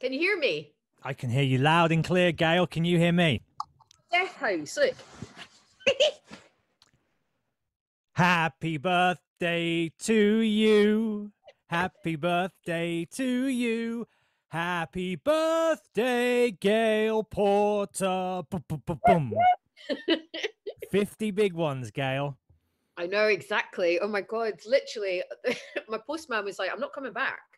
Can you hear me? I can hear you loud and clear, Gail. Can you hear me? Death House. Look. Happy birthday to you. Happy birthday to you. Happy birthday, Gail Porter. Boom, boom, boom, boom. 50 big ones, Gail. I know exactly. Oh my god! Literally, my postman was like, "I'm not coming back."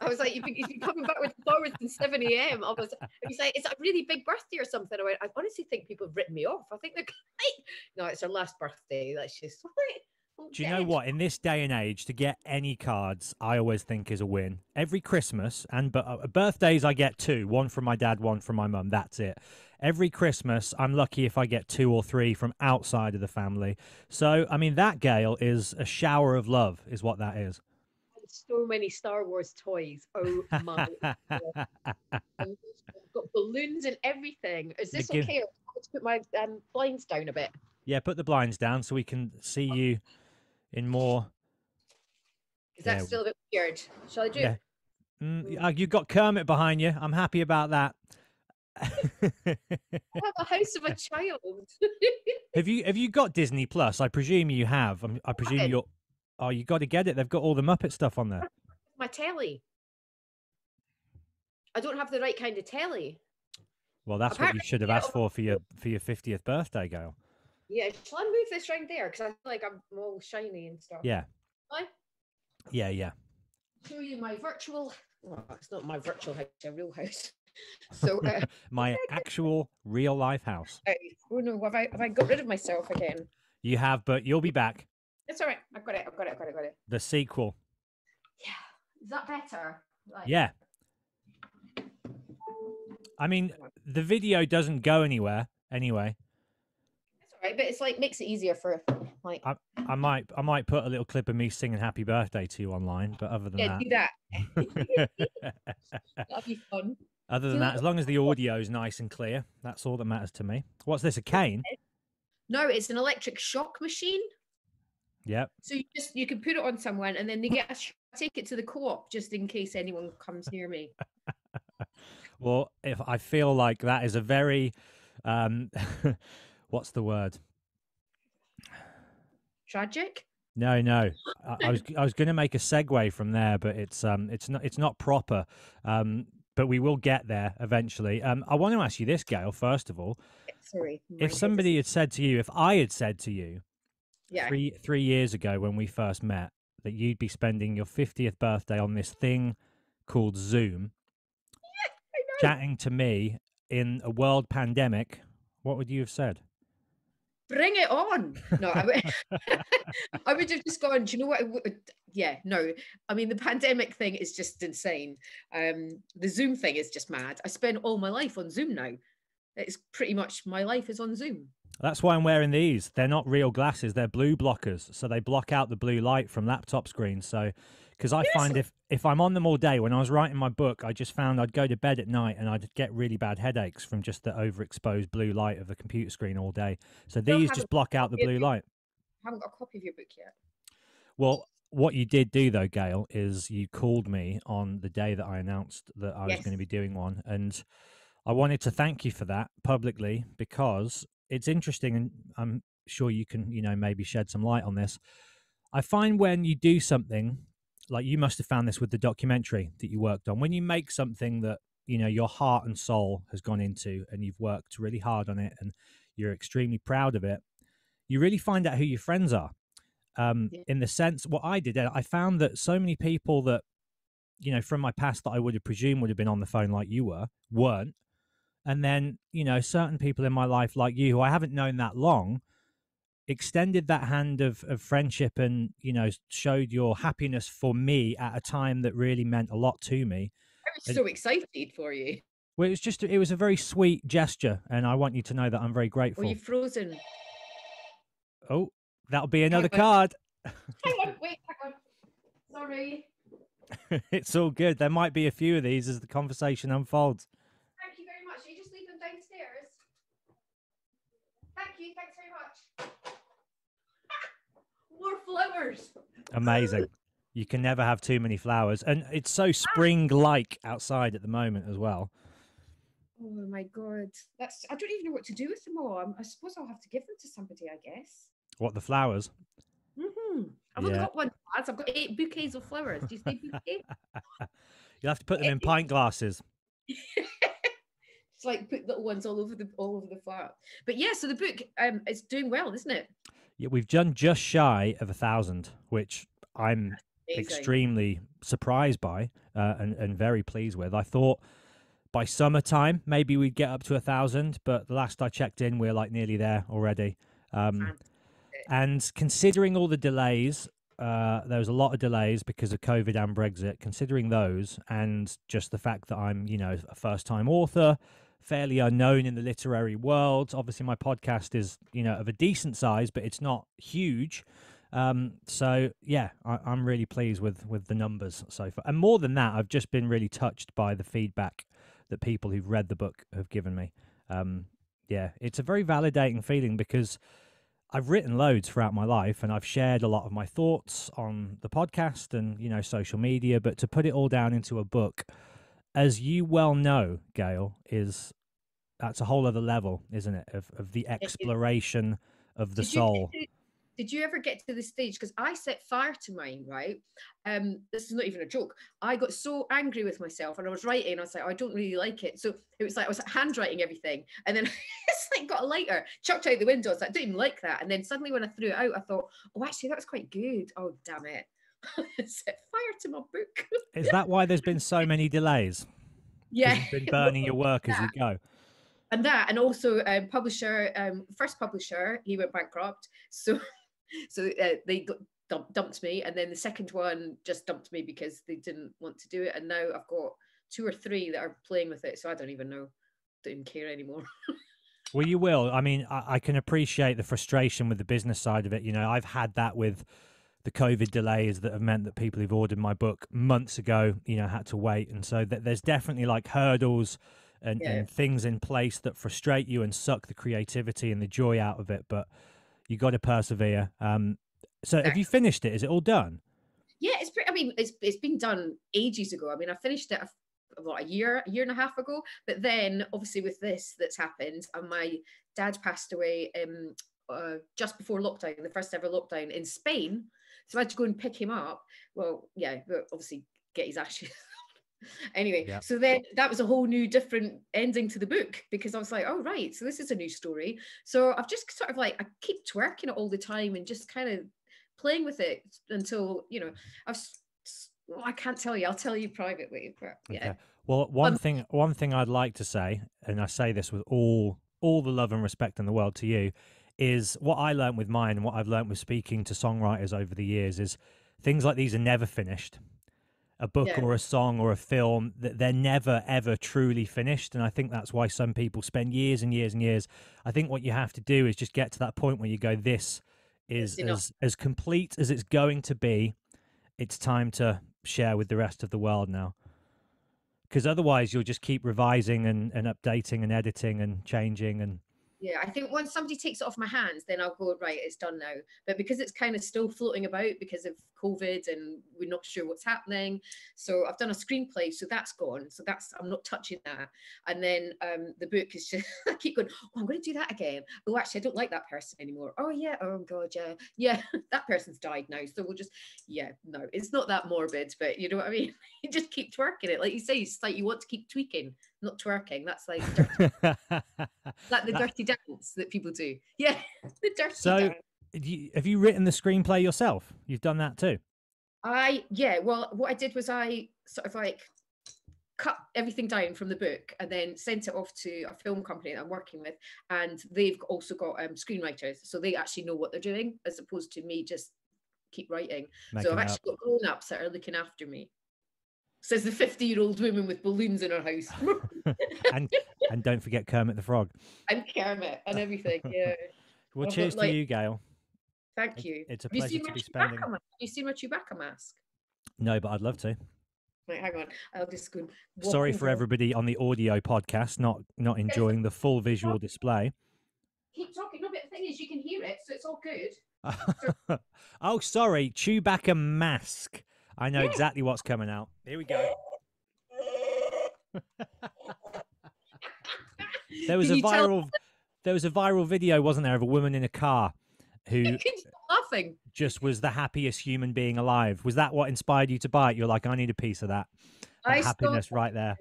I was like, "You've been, you've been coming back with flowers since 7 a.m." I was. He's like, "It's a really big birthday or something." I went, "I honestly think people have written me off. I think they're like, no, it's her last birthday. That's just." I'm Do you know what? In this day and age, to get any cards, I always think is a win. Every Christmas and but uh, birthdays, I get two: one from my dad, one from my mum. That's it. Every Christmas, I'm lucky if I get two or three from outside of the family. So, I mean, that Gail is a shower of love, is what that is. So many Star Wars toys. Oh my! I've got balloons and everything. Is this okay? I want to put my um, blinds down a bit. yeah, put the blinds down so we can see you in more. Is that Yeah. still a bit weird? Shall I do? Yeah. Mm, you've got Kermit behind you. I'm happy about that. I have a house of a child. have you have you got Disney Plus? I presume you have. I'm, I presume you're. Oh, you got to get it. They've got all the Muppet stuff on there. my telly. I don't have the right kind of telly. Well, that's what you should have asked for for your for your fiftieth birthday, Gail. Yeah, shall I move this round there? Because I feel like I'm all shiny and stuff. Yeah, I yeah, yeah. show you my virtual. Well, it's not my virtual house, it's a real house. So, uh, My actual real life house. Oh no, have I have I got rid of myself again? You have, but you'll be back. It's all right. I've got it. I've got it. I've got it. I've got it. The sequel. Yeah. Is that better? Like, Yeah. I mean, the video doesn't go anywhere anyway. It's all right, but it's like makes it easier for like. I I might I might put a little clip of me singing happy birthday to you online, but other than yeah, do that. that That'd be fun. other than Do that, as long as the audio is nice and clear, that's all that matters to me. What's this? A cane? No, it's an electric shock machine. Yep. So you just you can put it on someone and then they get a take it to the co-op just in case anyone comes near me. Well, if I feel like that is a very um what's the word? Tragic. No, no. I, I was I was going to make a segue from there, but it's um it's not it's not proper. Um, but we will get there eventually. Um, I want to ask you this, Gail. First of all, Sorry. if somebody had said to you, if I had said to you yeah, three three years ago when we first met that you'd be spending your fiftieth birthday on this thing called Zoom, know. chatting to me in a world pandemic, what would you have said? bring it on. No, I would, I would have just gone. Do you know what? Yeah, no. I mean, the pandemic thing is just insane. Um, the Zoom thing is just mad. I spend all my life on Zoom now. It's pretty much my life is on Zoom. That's why I'm wearing these. They're not real glasses. They're blue blockers, so they block out the blue light from laptop screens. So, because I find if if I'm on them all day, when I was writing my book, I just found I'd go to bed at night and I'd get really bad headaches from just the overexposed blue light of the computer screen all day. So these just block out the blue light. I haven't got a copy of your book yet. Well, what you did do though, Gail, is you called me on the day that I announced that I was going to be doing one, and I wanted to thank you for that publicly because it's interesting, and I'm sure you can, you know, maybe shed some light on this. I find when you do something, like you must have found this with the documentary that you worked on, when you make something that you know your heart and soul has gone into, and you've worked really hard on it, and you're extremely proud of it, you really find out who your friends are um, Yeah. in the sense what I did, I found that so many people that you know from my past that I would have presumed would have been on the phone like you were weren't, and then you know certain people in my life like you who I haven't known that long extended that hand of, of friendship and you know showed your happiness for me at a time that really meant a lot to me I was And- so excited for you. well it was just it was a very sweet gesture and i want you to know that i'm very Were grateful you frozen? oh that'll be another Hang card Hang on, wait, hang on. Sorry. it's all good there might be a few of these as the conversation unfolds Thank you very much. You just leave them downstairs. Thank you. Thanks very much. More flowers. Amazing. You can never have too many flowers, and it's so spring-like outside at the moment as well. Oh my god, that's I don't even know what to do with them all. I'm, I suppose I'll have to give them to somebody. I guess. What the flowers? hmm I've only got one. lads. I've got eight bouquets of flowers. Do you say bouquet? You'll have to put them in pint glasses. it's like put little ones all over the all over the flat. But yeah, so the book um it's doing well, isn't it? Yeah, we've done just shy of a thousand, which I'm Amazing. extremely surprised by uh, and, and very pleased with. I thought by summertime maybe we'd get up to a thousand, but the last I checked in, we're like nearly there already. Um, and considering all the delays, uh, there was a lot of delays because of COVID and Brexit. Considering those, and just the fact that I'm, you know, a first-time author, fairly unknown in the literary world. Obviously, my podcast is, you know, of a decent size, but it's not huge. Um, so yeah, I, I'm really pleased with with the numbers so far. And more than that, I've just been really touched by the feedback that people who've read the book have given me. Um, yeah, it's a very validating feeling because I've written loads throughout my life and I've shared a lot of my thoughts on the podcast and you know social media, but to put it all down into a book, as you well know, Gail, is that's a whole other level, isn't it? Of of the exploration of the Did soul. to- did you ever get to the stage? Because I set fire to mine, right? Um, this is not even a joke. I got so angry with myself, and I was writing. I was like, oh, I don't really like it. So it was like I was handwriting everything, and then it's like got a lighter, chucked out the window. I was like, I don't even like that. And then suddenly when I threw it out, I thought, oh, actually, that was quite good. Oh, damn it! set fire to my book. Is that why there's been so many delays? yeah, You've been burning your work as you go. and that and also um, publisher um first publisher he went bankrupt so so uh, they dump, dumped me and then the second one just dumped me because they didn't want to do it and now i've got two or three that are playing with it so i don't even know don't even care anymore Well, you will. I mean, I, I can appreciate the frustration with the business side of it. You know, I've had that with the COVID delays that have meant that people who've ordered my book months ago, you know, had to wait. And so th- there's definitely like hurdles and, Yeah. and things in place that frustrate you and suck the creativity and the joy out of it. But you got to persevere. Um, so have you finished it? Is it all done? yeah it's pretty i mean it's, it's been done ages ago i mean i finished it a, what, a year a year and a half ago but then obviously with this that's happened and my dad passed away um uh, just before lockdown the first ever lockdown in spain so i had to go and pick him up well yeah but obviously get his ashes anyway Yeah. so then that was a whole new different ending to the book because i was like oh right so this is a new story so i've just sort of like i keep twerking it all the time and just kind of playing with it until you know I've well, I can't tell you. I'll tell you privately. But yeah, Okay. Well, one Um, thing, one thing I'd like to say, and I say this with all all the love and respect in the world to you, is what I learned with mine and what I've learned with speaking to songwriters over the years is things like these are never finished. A book Yeah. or a song or a film, that they're never ever truly finished, and I think that's why some people spend years and years and years. I think what you have to do is just get to that point where you go, "This is as as complete as it's going to be. It's time to share with the rest of the world now." because otherwise you'll just keep revising and, and updating and editing and changing and yeah. I think once somebody takes it off my hands, then I'll go right. It's done now. But because it's kind of still floating about because of COVID and we're not sure what's happening, so I've done a screenplay, so that's gone. So that's I'm not touching that. And then um, the book is just I keep going. Oh, I'm going to do that again. Oh, actually, I don't like that person anymore. Oh yeah. Oh god, yeah, yeah. that person's died now. So we'll just yeah. No, it's not that morbid, but you know what I mean. you just keep twerking it, like you say. It's like you want to keep tweaking, not twerking. That's like dirty, like the That- dirty dance that people do. Yeah, the dirty So- dance. You- have you written the screenplay yourself you've done that too I yeah. Well, what I did was I sort of like cut everything down from the book and then sent it off to a film company that I'm working with, and they've also got um, screenwriters, so they actually know what they're doing as opposed to me just keep writing. making so I've actually got grown ups that are looking after me. Says the 50 year old woman with balloons in her house. and and don't forget kermit the frog I'm Kermit and everything. Yeah. well oh, I've got, cheers to you gail Thank It- you. it's a Have pleasure to be Chewbacca spending mask? Have you seen my Chewbacca mask? no but i'd love to Right, hang on. I'll just go. sorry for over. everybody on the audio podcast not not enjoying the full visual display Keep talking. No, but the thing is, you can hear it, so it's all good. oh sorry chewbacca mask I know Yeah. exactly what's coming out. Here we go. There was Can a viral there was a viral video, wasn't there, of a woman in a car who Can you stop laughing? just was the happiest human being alive. Was that what inspired you to buy it? You're like, I need a piece of that. That happiness right there.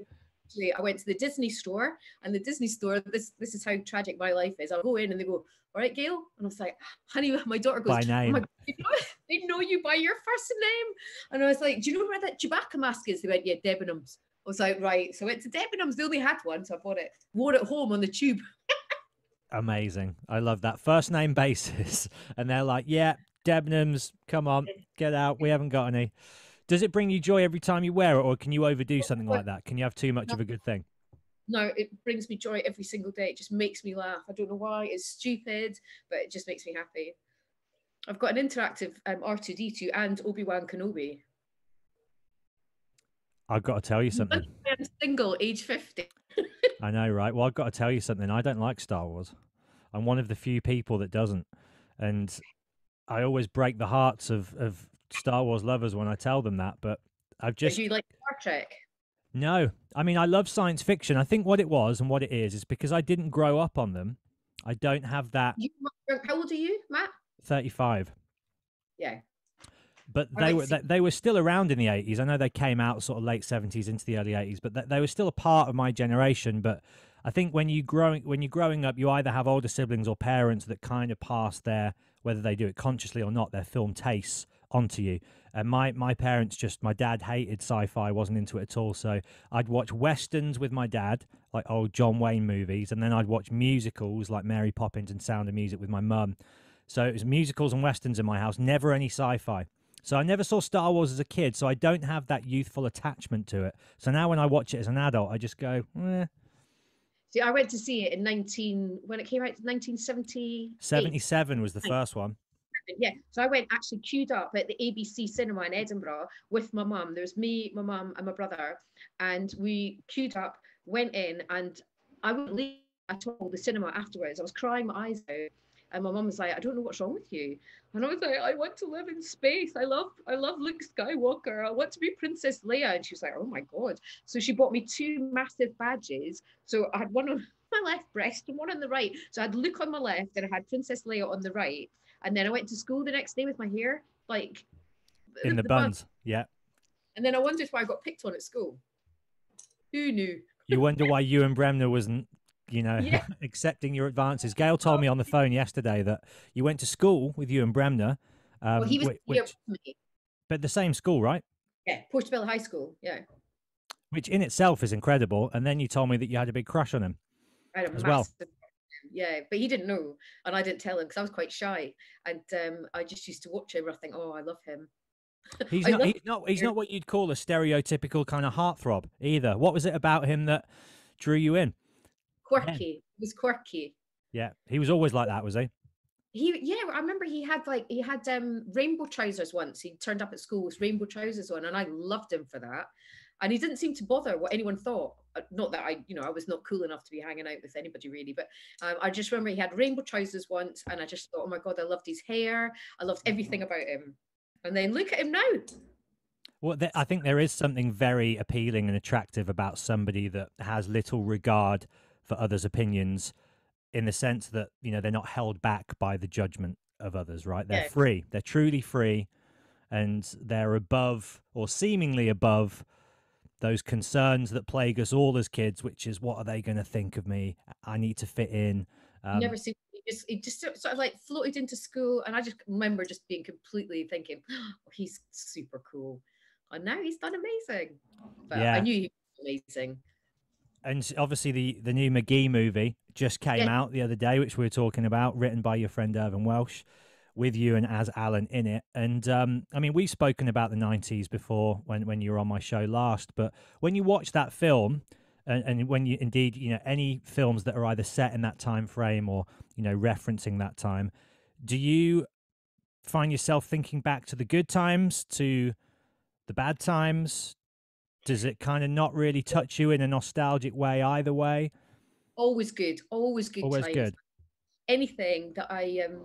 Actually I went to the Disney store and the Disney store, this this is how tragic my life is. I'll go in and they go, All right, Gail. And I was like, ah, honey, my daughter goes, By "Oh name. God, you know, they know you by your first name. And I was like, Do you know where that Chewbacca mask is? They went, Yeah, Debenhams. I was like, right. So I went to Debenhams. They only had one, so I bought it. Wore it home on the tube. Amazing. I love that. First name basis. And they're like, yeah, Debenhams, come on, get out. We haven't got any. Does it bring you joy every time you wear it, or can you overdo something like that? Can you have too much of a good thing? No, it brings me joy every single day. It just makes me laugh. I don't know why. It's stupid, but it just makes me happy. I've got an interactive um, R2D2 and Obi Wan Kenobi. I've got to tell you something. I'm single, age 50. I know, right? Well, I've got to tell you something. I don't like Star Wars. I'm one of the few people that doesn't. And I always break the hearts of, of Star Wars lovers when I tell them that. But I've just you like Star Trek? No, I mean I love science fiction. I think what it was and what it is is because I didn't grow up on them. I don't have that You, how old are you, Matt? 35. Yeah. But they were they, they were still around in the 80s. I know they came out sort of late 70s into the early 80s, but they, they were still a part of my generation, but I think when you growing when you're growing up, you either have older siblings or parents that kind of pass their whether they do it consciously or not, their film tastes onto you. And my my parents just my dad hated sci-fi, wasn't into it at all. So I'd watch westerns with my dad, like old John Wayne movies, and then I'd watch musicals like Mary Poppins and Sound of Music with my mum. So it was musicals and westerns in my house, never any sci-fi. So I never saw Star Wars as a kid, so I don't have that youthful attachment to it. So now when I watch it as an adult, I just go, eh. See, I went to see it in 19, when it came out, 1978. 77 was the first one. Yeah, so I went actually queued up at the ABC cinema in Edinburgh with my mum. There was me, my mum, and my brother, and we queued up, went in, and I wouldn't leave at all the cinema afterwards. I was crying my eyes out, and my mum was like, "I don't know what's wrong with you," and I was like, "I want to live in space. I love, I love Luke Skywalker. I want to be Princess Leia." And she was like, "Oh my god!" So she bought me two massive badges. So I had one on my left breast and one on the right. So I had Luke on my left, and I had Princess Leia on the right. And then I went to school the next day with my hair like In the, bun. buns. Yeah. And then I wondered why I got picked on at school. Who knew? You wonder why Ewan Bremner wasn't, you know, Yeah. accepting your advances. Gail told me on the phone yesterday that you went to school with Ewan Bremner. Um, well, he was whi- here which, with me. but the same school, right? Yeah, Portobello High School. Yeah. Which in itself is incredible. And then you told me that you had a big crush on him. I had a As well. Yeah, but he didn't know, and I didn't tell him because I was quite shy, and um, I just used to watch him. and I think, oh, I love him. He's not. He's not. He's not what you'd call a stereotypical kind of heartthrob either. What was it about him that drew you in? Quirky. He was quirky. Yeah, he was always like that, was he? He, yeah, I remember he had like he had um rainbow trousers once. He turned up at school with rainbow trousers on, and I loved him for that. And he didn't seem to bother what anyone thought. Uh, Not that I, you know, I was not cool enough to be hanging out with anybody really, but um, I just remember he had rainbow trousers once, and I just thought, oh my god, I loved his hair. I loved everything about him. And then look at him now. Well, th- I think there is something very appealing and attractive about somebody that has little regard for others' opinions, in the sense that you know they're not held back by the judgment of others. Right? They're Yeah. free. They're truly free, and they're above or seemingly above those concerns that plague us all as kids, which is what are they going to think of me? I need to fit in. Um, Never seen. He just, he just sort sort of like floated into school, and I just remember just being completely thinking, oh, he's super cool. And now he's done amazing. But Yeah. I knew he was amazing. and obviously the the new McGee movie just came Yeah. out the other day, which we were talking about, written by your friend Irvine Welsh, with Ewan as Alan in it. And um, I mean, we've spoken about the '90s before when when you were on my show last, but when you watch that film. And, and when you indeed, you know, any films that are either set in that time frame or you know referencing that time, do you find yourself thinking back to the good times, to the bad times? Does it kind of not really touch you in a nostalgic way either way? Always good. Always good. Always times. good. Anything that I um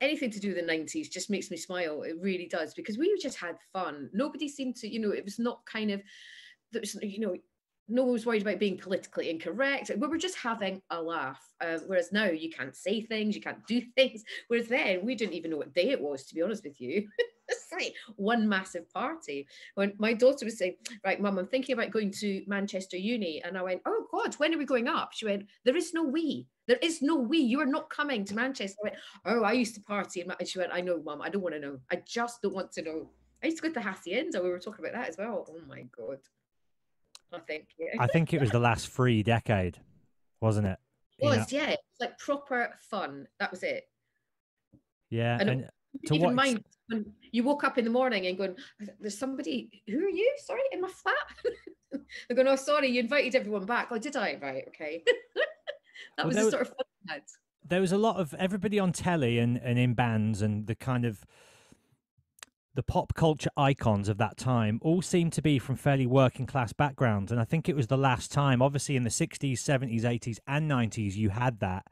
anything to do with the 90s just makes me smile. It really does because we just had fun. Nobody seemed to, you know, it was not kind of, there was, you know, no one was worried about being politically incorrect. We were just having a laugh. Uh, whereas now you can't say things, you can't do things. Whereas then we didn't even know what day it was, to be honest with you. it's like one massive party. When my daughter was saying, Right, mum, I'm thinking about going to Manchester Uni. And I went, Oh God, when are we going up? She went, There is no we. There is no we. You are not coming to Manchester. I went, Oh, I used to party. And she went, I know, mum. I don't want to know. I just don't want to know. I used to go to the Hacienda. We were talking about that as well. Oh my God. Oh, I think. Yeah. I think it was the last free decade, wasn't it? It was, yeah. It was like proper fun. That was it. Yeah. And, and to even mind when you woke up in the morning and going, There's somebody, who are you? Sorry, in my flat? They're going, Oh, sorry, you invited everyone back. Oh, did I? Right, okay. that well, was sort of fun. There was a lot of everybody on telly and, and in bands and the kind of the pop culture icons of that time all seemed to be from fairly working class backgrounds. And I think it was the last time, obviously in the 60s, 70s, 80s, and 90s, you had that.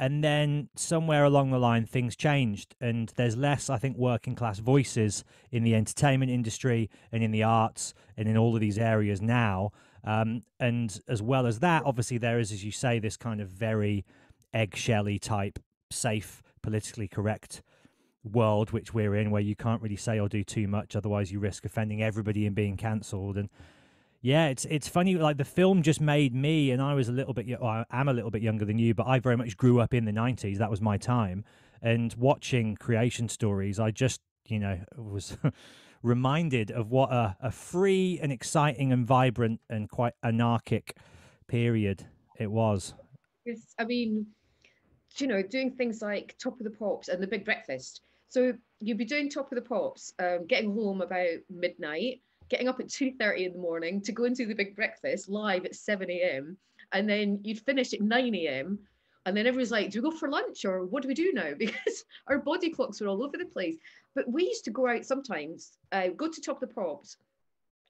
And then somewhere along the line, things changed. And there's less, I think, working class voices in the entertainment industry and in the arts and in all of these areas now. Um, and as well as that, obviously, there is, as you say, this kind of very eggshelly type, safe, politically correct world which we're in where you can't really say or do too much otherwise you risk offending everybody and being cancelled. And yeah it's it's funny like the film just made me and i was a little bit i am a little bit younger than you but i very much grew up in the 90s that was my time. And watching creation stories i just you know was reminded of what a, a free and exciting and vibrant and quite anarchic period it was it's, i mean you know doing things like top of the pops and the big breakfast so you'd be doing top of the pops, um, getting home about midnight, getting up at 2.30 in the morning to go into the big breakfast live at 7 a.m. And then you'd finish at 9 a.m. And then everyone's like, do we go for lunch or what do we do now? Because our body clocks were all over the place. But we used to go out sometimes, uh, go to top of the pops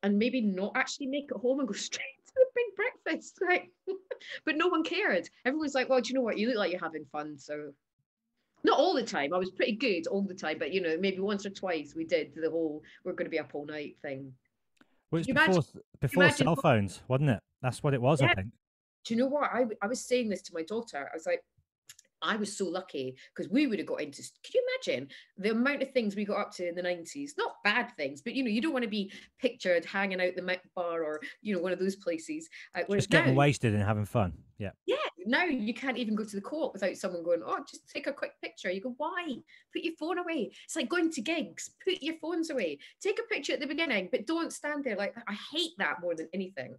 and maybe not actually make it home and go straight to the big breakfast. Right? but no one cared. Everyone's like, well, do you know what? You look like you're having fun. So not all the time. I was pretty good all the time, but you know, maybe once or twice we did the whole "we're going to be up all night" thing. Well, it's before imagine, before cell phones, wasn't it? That's what it was, yeah. I think. Do you know what? I I was saying this to my daughter. I was like, I was so lucky because we would have got into. Could you imagine the amount of things we got up to in the nineties? Not bad things, but you know, you don't want to be pictured hanging out the Met Bar or you know one of those places. Uh, just getting now, wasted and having fun. Yeah. Yeah. Now you can't even go to the court without someone going, "Oh, just take a quick picture." You go, "Why? Put your phone away." It's like going to gigs. Put your phones away. Take a picture at the beginning, but don't stand there like I hate that more than anything.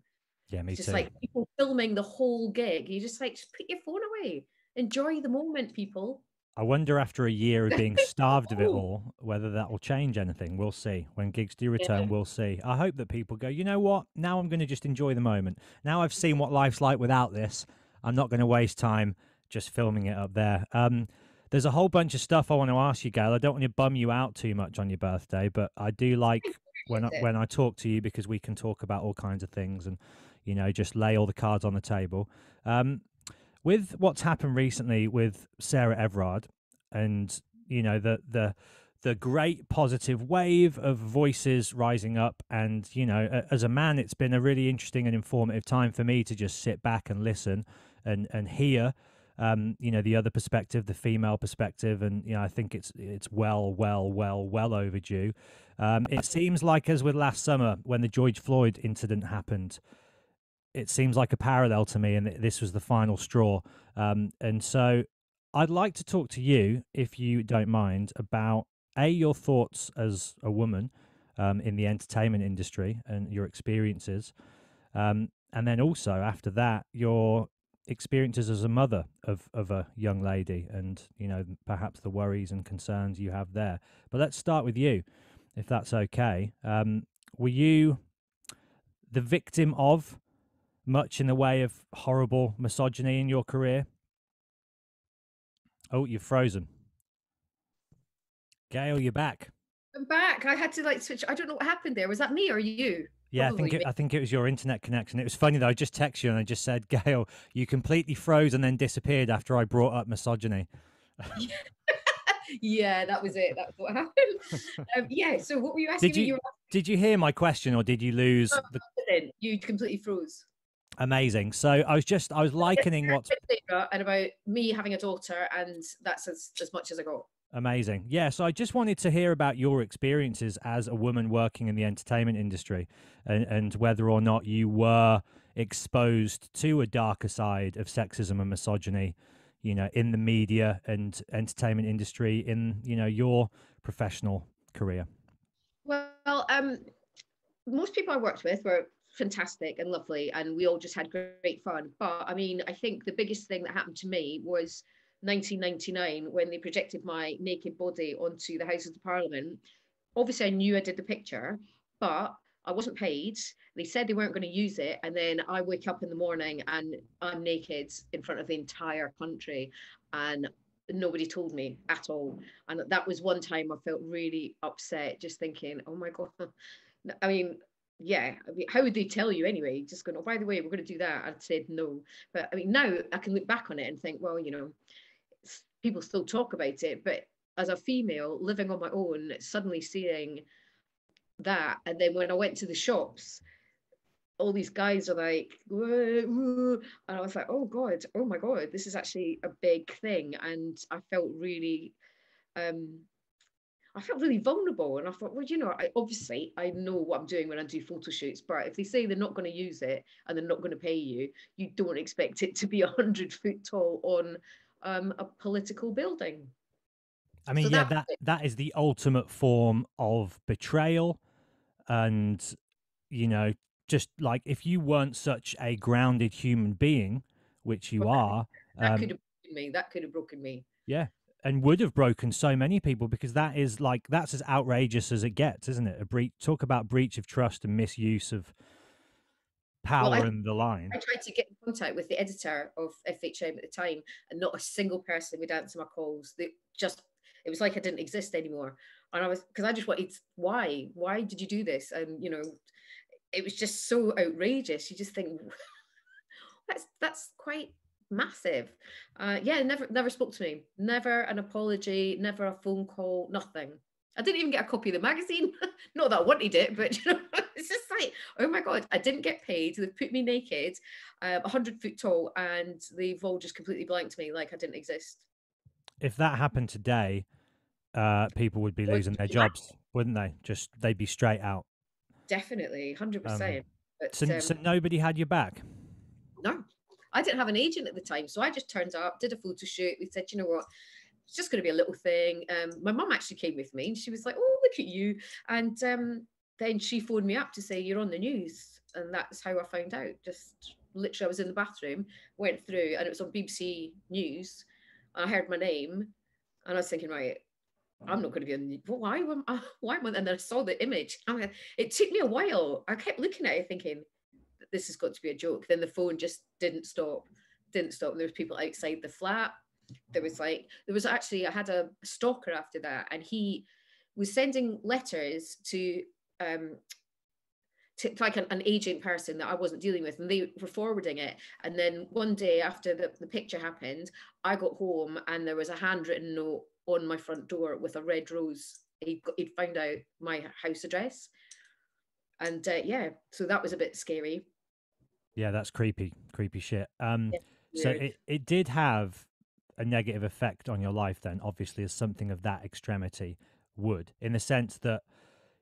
Yeah, me just too. like people filming the whole gig. You just like just put your phone away enjoy the moment, people. I wonder after a year of being starved of it all, whether that will change anything. We'll see. When gigs do return, yeah. we'll see. I hope that people go, you know what? Now I'm going to just enjoy the moment. Now I've seen what life's like without this. I'm not going to waste time just filming it up there. Um, there's a whole bunch of stuff I want to ask you, Gail. I don't want to bum you out too much on your birthday, but I do like when I, when I talk to you because we can talk about all kinds of things and you know just lay all the cards on the table. Um, with what's happened recently with Sarah Everard and you know the the the great positive wave of voices rising up and you know as a man it's been a really interesting and informative time for me to just sit back and listen and and hear um, you know the other perspective the female perspective and you know I think it's it's well well well well overdue um, it seems like as with last summer when the George Floyd incident happened it seems like a parallel to me, and this was the final straw. Um, and so, I'd like to talk to you, if you don't mind, about a your thoughts as a woman um, in the entertainment industry and your experiences, um, and then also after that your experiences as a mother of of a young lady, and you know perhaps the worries and concerns you have there. But let's start with you, if that's okay. Um, were you the victim of much in the way of horrible misogyny in your career? Oh, you're frozen. Gail, you're back. I'm back. I had to like switch. I don't know what happened there. Was that me or you? Yeah, Probably I think it, I think it was your internet connection. It was funny though. I just texted you and I just said, Gail, you completely froze and then disappeared after I brought up misogyny. yeah, that was it. That's what happened. Um, yeah. So what were you asking Did you, me? You, did you hear my question or did you lose No. the were you completely froze. Amazing? So I was just I was likening what's Sarah and about me having a daughter, and that's as, as much as I got. Amazing. Yeah. So I just wanted to hear about your experiences as a woman working in the entertainment industry and, and whether or not you were exposed to a darker side of sexism and misogyny, you know, in the media and entertainment industry in, you know, your professional career. Well, um, most people I worked with were fantastic and lovely, and we all just had great fun. But I mean, I think the biggest thing that happened to me was 1999 when they projected my naked body onto the Houses of the Parliament. Obviously, I knew I did the picture, but I wasn't paid. They said they weren't going to use it, and then I wake up in the morning and I'm naked in front of the entire country, and nobody told me at all. And that was one time I felt really upset, just thinking, oh my god. I mean, yeah, I mean, how would they tell you anyway? Just going, oh, by the way, we're going to do that. I'd said no. But I mean, now I can look back on it and think, well, you know, people still talk about it. But as a female living on my own, suddenly seeing that, and then when I went to the shops, all these guys are like, and I was like, oh God, oh my God, this is actually a big thing. And I felt really, um, I felt really vulnerable. And I thought, well, you know, I obviously I know what I'm doing when I do photo shoots, but if they say they're not going to use it and they're not going to pay you, you don't expect it to be a hundred foot tall on um, a political building. I mean, So yeah, that- that that is the ultimate form of betrayal, and you know, just like if you weren't such a grounded human being, which you are, That um, could have broken me. That could have broken me. yeah, and would have broken so many people because that is like that's as outrageous as it gets, isn't it? A breach. Talk about breach of trust and misuse of power I- and the line. I tried to get in contact with the editor of FHM at the time, and not a single person would answer my calls. They just it was like I didn't exist anymore. And I was because I just wanted why? Why did you do this? And you know, it was just so outrageous. You just think that's that's quite massive. Uh, yeah, never never spoke to me. Never an apology. Never a phone call. Nothing. I didn't even get a copy of the magazine. Not that I wanted it, but you know, it's just like, oh my god, I didn't get paid. They've put me naked, um, hundred foot tall, and they've all just completely blanked me like I didn't exist. If that happened today, uh, people would be losing their jobs, wouldn't they? Just they'd be straight out. Definitely, hundred percent. But So, um, so nobody had your back. no, I didn't have an agent at the time, so I just turned up, did a photo shoot. We said, you know what, it's just going to be a little thing. Um, my mum actually came with me, and she was like, "Oh, look at you!" And um, then she phoned me up to say, "You're on the news," and that's how I found out. Just literally, I was in the bathroom, went through, and it was on BBC News. I heard my name, and I was thinking, right. I'm not going to be on well, why am I, why and then I saw the image. It took me a while. I kept looking at it thinking, this has got to be a joke. Then the phone just didn't stop, didn't stop. And there was people outside the flat. There was like, there was actually, I had a stalker after that, and he was sending letters to um to, like an, an agent person that I wasn't dealing with, and they were forwarding it. And then one day after the, the picture happened, I got home and there was a handwritten note on my front door with a red rose. He'd, got, he'd found out my house address. And uh, yeah, so that was a bit scary. Yeah, that's creepy, creepy shit. Um, so weird. it, it did have a negative effect on your life then, obviously, as something of that extremity would, in the sense that,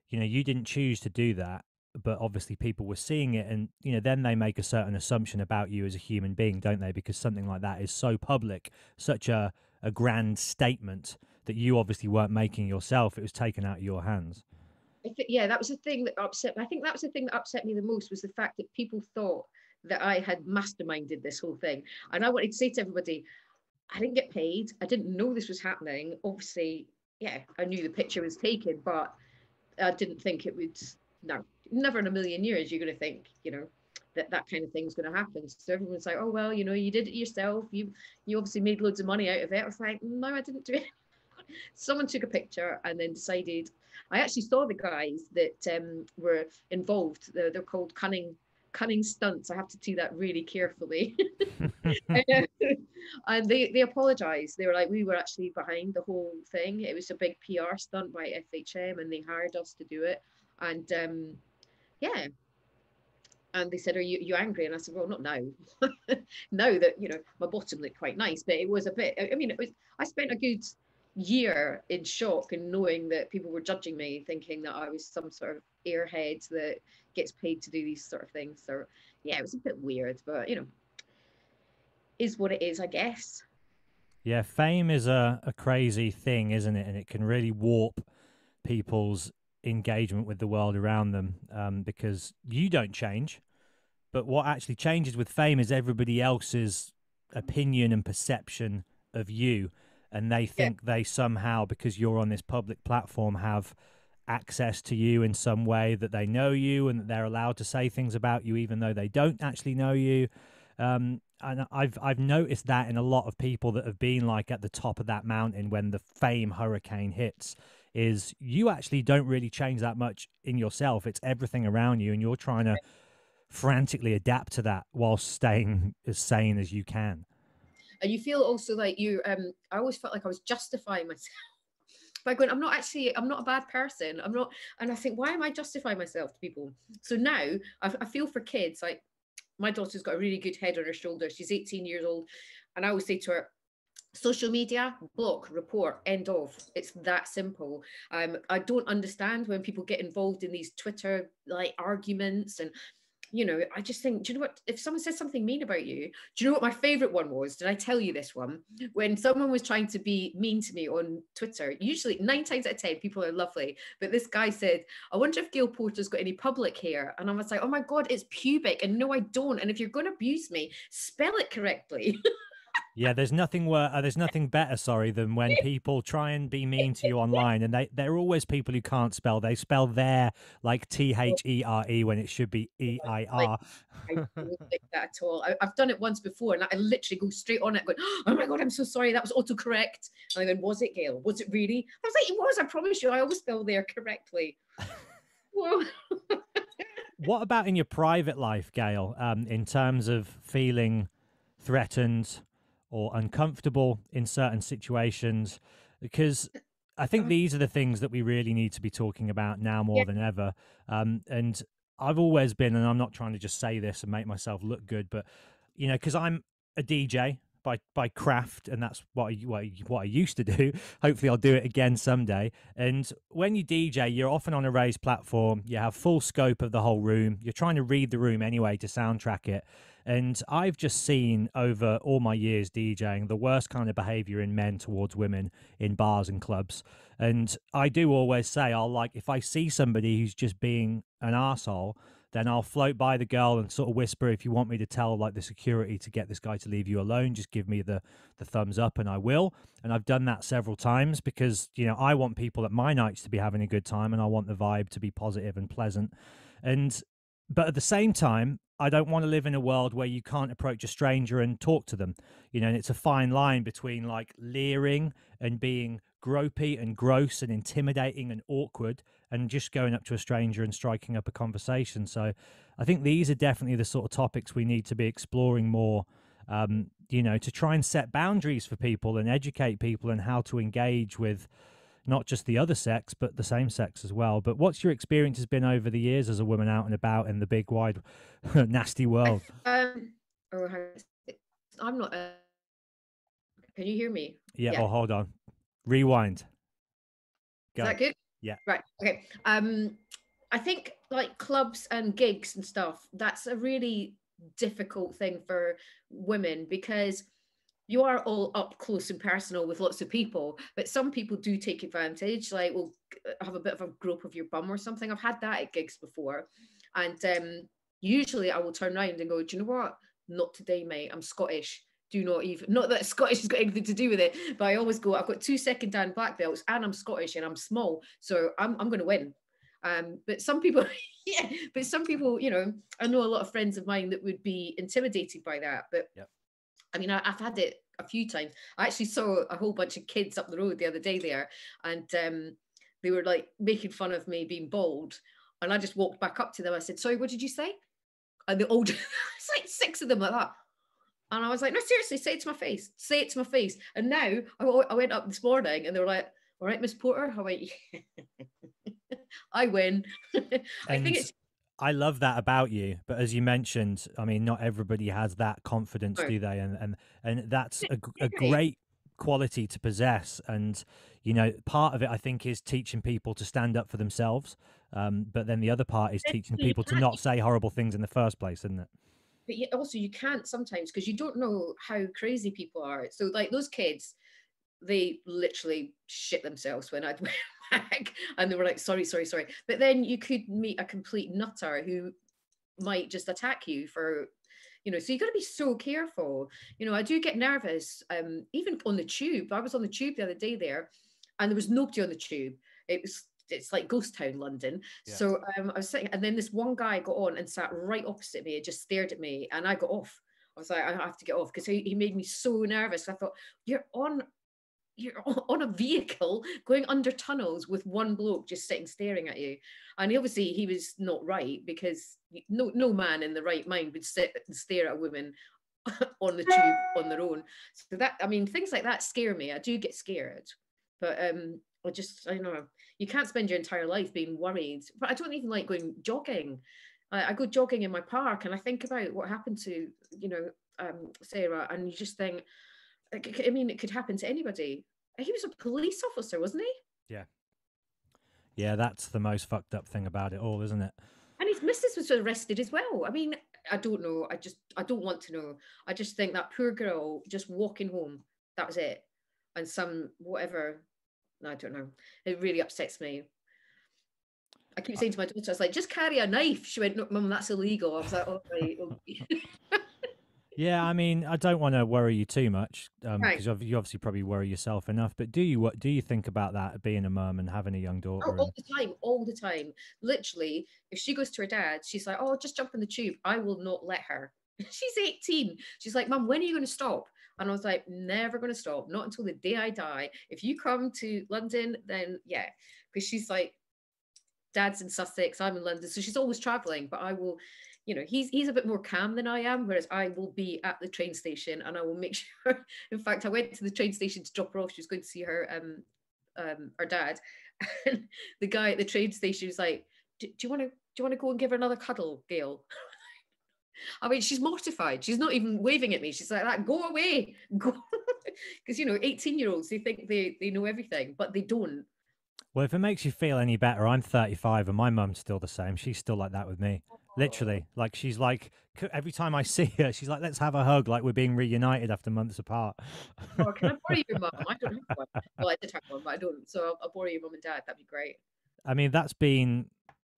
you know, you didn't choose to do that, but obviously people were seeing it and, you know, then they make a certain assumption about you as a human being, don't they? Because something like that is so public, such a, a grand statement that you obviously weren't making yourself. It was taken out of your hands. I thi- yeah, that was the thing that upset me. I think that was the thing that upset me the most was the fact that people thought that I had masterminded this whole thing. And I wanted to say to everybody, I didn't get paid. I didn't know this was happening. Obviously, yeah, I knew the picture was taken, but I didn't think it would. No, never in a million years you're going to think, you know, that that kind of thing's going to happen. So everyone's like, oh well, you know, you did it yourself. You you obviously made loads of money out of it. I was like, no, I didn't do it. Someone took a picture and then decided. I actually saw the guys that um, were involved. They're, they're called cunning cunning stunts. I have to do that really carefully. and they they apologized. They were like, we were actually behind the whole thing. It was a big PR stunt by FHM, and they hired us to do it. And um, yeah. And they said, "Are you, you angry?" And I said, "Well, not now. now that you know my bottom looked quite nice, but it was a bit. I mean, it was. I spent a good year in shock and knowing that people were judging me, thinking that I was some sort of airhead that gets paid to do these sort of things. So yeah, it was a bit weird, but you know, is what it is, I guess. Yeah, fame is a, a crazy thing, isn't it? And it can really warp people's engagement with the world around them um, because you don't change. But what actually changes with fame is everybody else's opinion and perception of you. And they think yeah. they somehow, because you're on this public platform, have access to you in some way that they know you and that they're allowed to say things about you even though they don't actually know you. Um, and I've I've noticed that in a lot of people that have been like at the top of that mountain when the fame hurricane hits is you actually don't really change that much in yourself. It's everything around you and you're trying to frantically adapt to that while staying as sane as you can and you feel also like you um I always felt like I was justifying myself by going, I'm not actually, I'm not a bad person. I'm not, and I think, why am I justifying myself to people? So now I, I feel for kids, like my daughter's got a really good head on her shoulder. She's 18 years old. And I always say to her, social media block report end of it's that simple um i don't understand when people get involved in these twitter like arguments and you know, I just think, do you know what? If someone says something mean about you, do you know what my favorite one was? Did I tell you this one? When someone was trying to be mean to me on Twitter, usually nine times out of 10, people are lovely. But this guy said, I wonder if Gail Porter's got any public hair. And I was like, oh my God, it's pubic. And no, I don't. And if you're going to abuse me, spell it correctly. Yeah, there's nothing wor- uh, there's nothing better, sorry, than when people try and be mean to you online, and they they're always people who can't spell. They spell their like T H E R E when it should be E I R. I don't like that at all. I, have done it once before, and I literally go straight on it, going, "Oh my god, I'm so sorry, that was autocorrect." And then, was it Gail? Was it really? I was like, "It was. I promise you, I always spell there correctly." what about in your private life, Gail? Um, in terms of feeling threatened or uncomfortable in certain situations because I think uh-huh. these are the things that we really need to be talking about now more yeah. than ever. Um, and I've always been, and I'm not trying to just say this and make myself look good, but you know, because I'm a DJ by by craft, and that's what I, what I, what I used to do. Hopefully, I'll do it again someday. And when you DJ, you're often on a raised platform. You have full scope of the whole room. You're trying to read the room anyway to soundtrack it. And I've just seen over all my years DJing the worst kind of behavior in men towards women in bars and clubs. And I do always say, I'll like, if I see somebody who's just being an asshole, then I'll float by the girl and sort of whisper, if you want me to tell like the security to get this guy to leave you alone, just give me the the thumbs up and I will. And I've done that several times because, you know, I want people at my nights to be having a good time and I want the vibe to be positive and pleasant. And but at the same time, I don't want to live in a world where you can't approach a stranger and talk to them. You know, and it's a fine line between like leering and being gropey and gross and intimidating and awkward and just going up to a stranger and striking up a conversation. So I think these are definitely the sort of topics we need to be exploring more. Um, you know, to try and set boundaries for people and educate people and how to engage with not just the other sex, but the same sex as well. But what's your experience has been over the years as a woman out and about in the big, wide, nasty world? Um, oh, I'm not. Uh, can you hear me? Yeah, yeah. Oh, hold on. Rewind. Go. Is that good? Yeah. Right. Okay. Um, I think like clubs and gigs and stuff. That's a really difficult thing for women because you are all up close and personal with lots of people, but some people do take advantage, like will have a bit of a grope of your bum or something. I've had that at gigs before. And um, usually I will turn around and go, Do you know what? Not today, mate. I'm Scottish. Do not even, not that Scottish has got anything to do with it, but I always go, I've got two second dan black belts and I'm Scottish and I'm small. So I'm, I'm going to win. Um, but some people, yeah, but some people, you know, I know a lot of friends of mine that would be intimidated by that. But yep. I mean, I, have had it a few times. I actually saw a whole bunch of kids up the road the other day there, and um, they were like making fun of me being bald. And I just walked back up to them. I said, "Sorry, what did you say?" And the old, it's like six of them like that. And I was like, no, seriously, say it to my face. Say it to my face. And now I, I went up this morning and they were like, all right, Miss Porter. I went, I win. I think it's. I love that about you, but as you mentioned, I mean, not everybody has that confidence, do they? And and and that's a, a great quality to possess. And you know, part of it, I think, is teaching people to stand up for themselves. Um, but then the other part is teaching people to not say horrible things in the first place, isn't it? But also, you can't sometimes because you don't know how crazy people are. So, like those kids, they literally shit themselves when I'd back and they were like, sorry, sorry, sorry. But then you could meet a complete nutter who might just attack you for you know so you got to be so careful you know i do get nervous um even on the tube i was on the tube the other day there and there was nobody on the tube it was it's like ghost town london. Yeah. so um i was sitting and then this one guy got on and sat right opposite me and just stared at me and i got off. I was like, I have to get off because he, he made me so nervous. I thought, you're on you're on a vehicle going under tunnels with one bloke just sitting staring at you. And obviously he was not right because no no man in the right mind would sit and stare at a woman on the tube on their own. So that i mean things like that scare me. I do get scared. But um i just i know you can't spend your entire life being worried but i don't even like going jogging I, I go jogging in my park and i think about what happened to you know um sarah and you just think I mean, it could happen to anybody. He was a police officer, wasn't he? Yeah. Yeah, that's the most fucked up thing about it all, isn't it? And his missus was arrested as well. I mean, I don't know. I just, I don't want to know. I just think that poor girl just walking home, that was it. And some, whatever, I don't know. It really upsets me. I keep saying to my daughter, I was like, just carry a knife. She went, no, mum, that's illegal. I was like, oh, right. Yeah, I mean, I don't want to worry you too much because um, right. you obviously probably worry yourself enough. But do you what do you think about that being a mum and having a young daughter? Oh, all the time, all the time. Literally, if she goes to her dad, she's like, "Oh, just jump in the tube." I will not let her. she's 18. She's like, "Mum, when are you going to stop?" And I was like, "Never going to stop. Not until the day I die. If you come to London, then yeah." Because she's like, "Dad's in Sussex, I'm in London," so she's always traveling. But I will you know he's he's a bit more calm than i am whereas i will be at the train station and i will make sure in fact i went to the train station to drop her off she was going to see her um um her dad and the guy at the train station was like do, you want to do you want to go and give her another cuddle gail I mean, she's mortified. She's not even waving at me. She's like that. Go away. Go, because you know, eighteen-year-olds they think they they know everything, but they don't. Well, if it makes you feel any better, I'm 35 and my mum's still the same. She's still like that with me. Literally, like she's like every time I see her, she's like, "Let's have a hug," like we're being reunited after months apart. oh, can I borrow your mum? I don't have one. Well, I did have one, but I don't. So I'll, I'll borrow your mum and dad. That'd be great. I mean, that's been.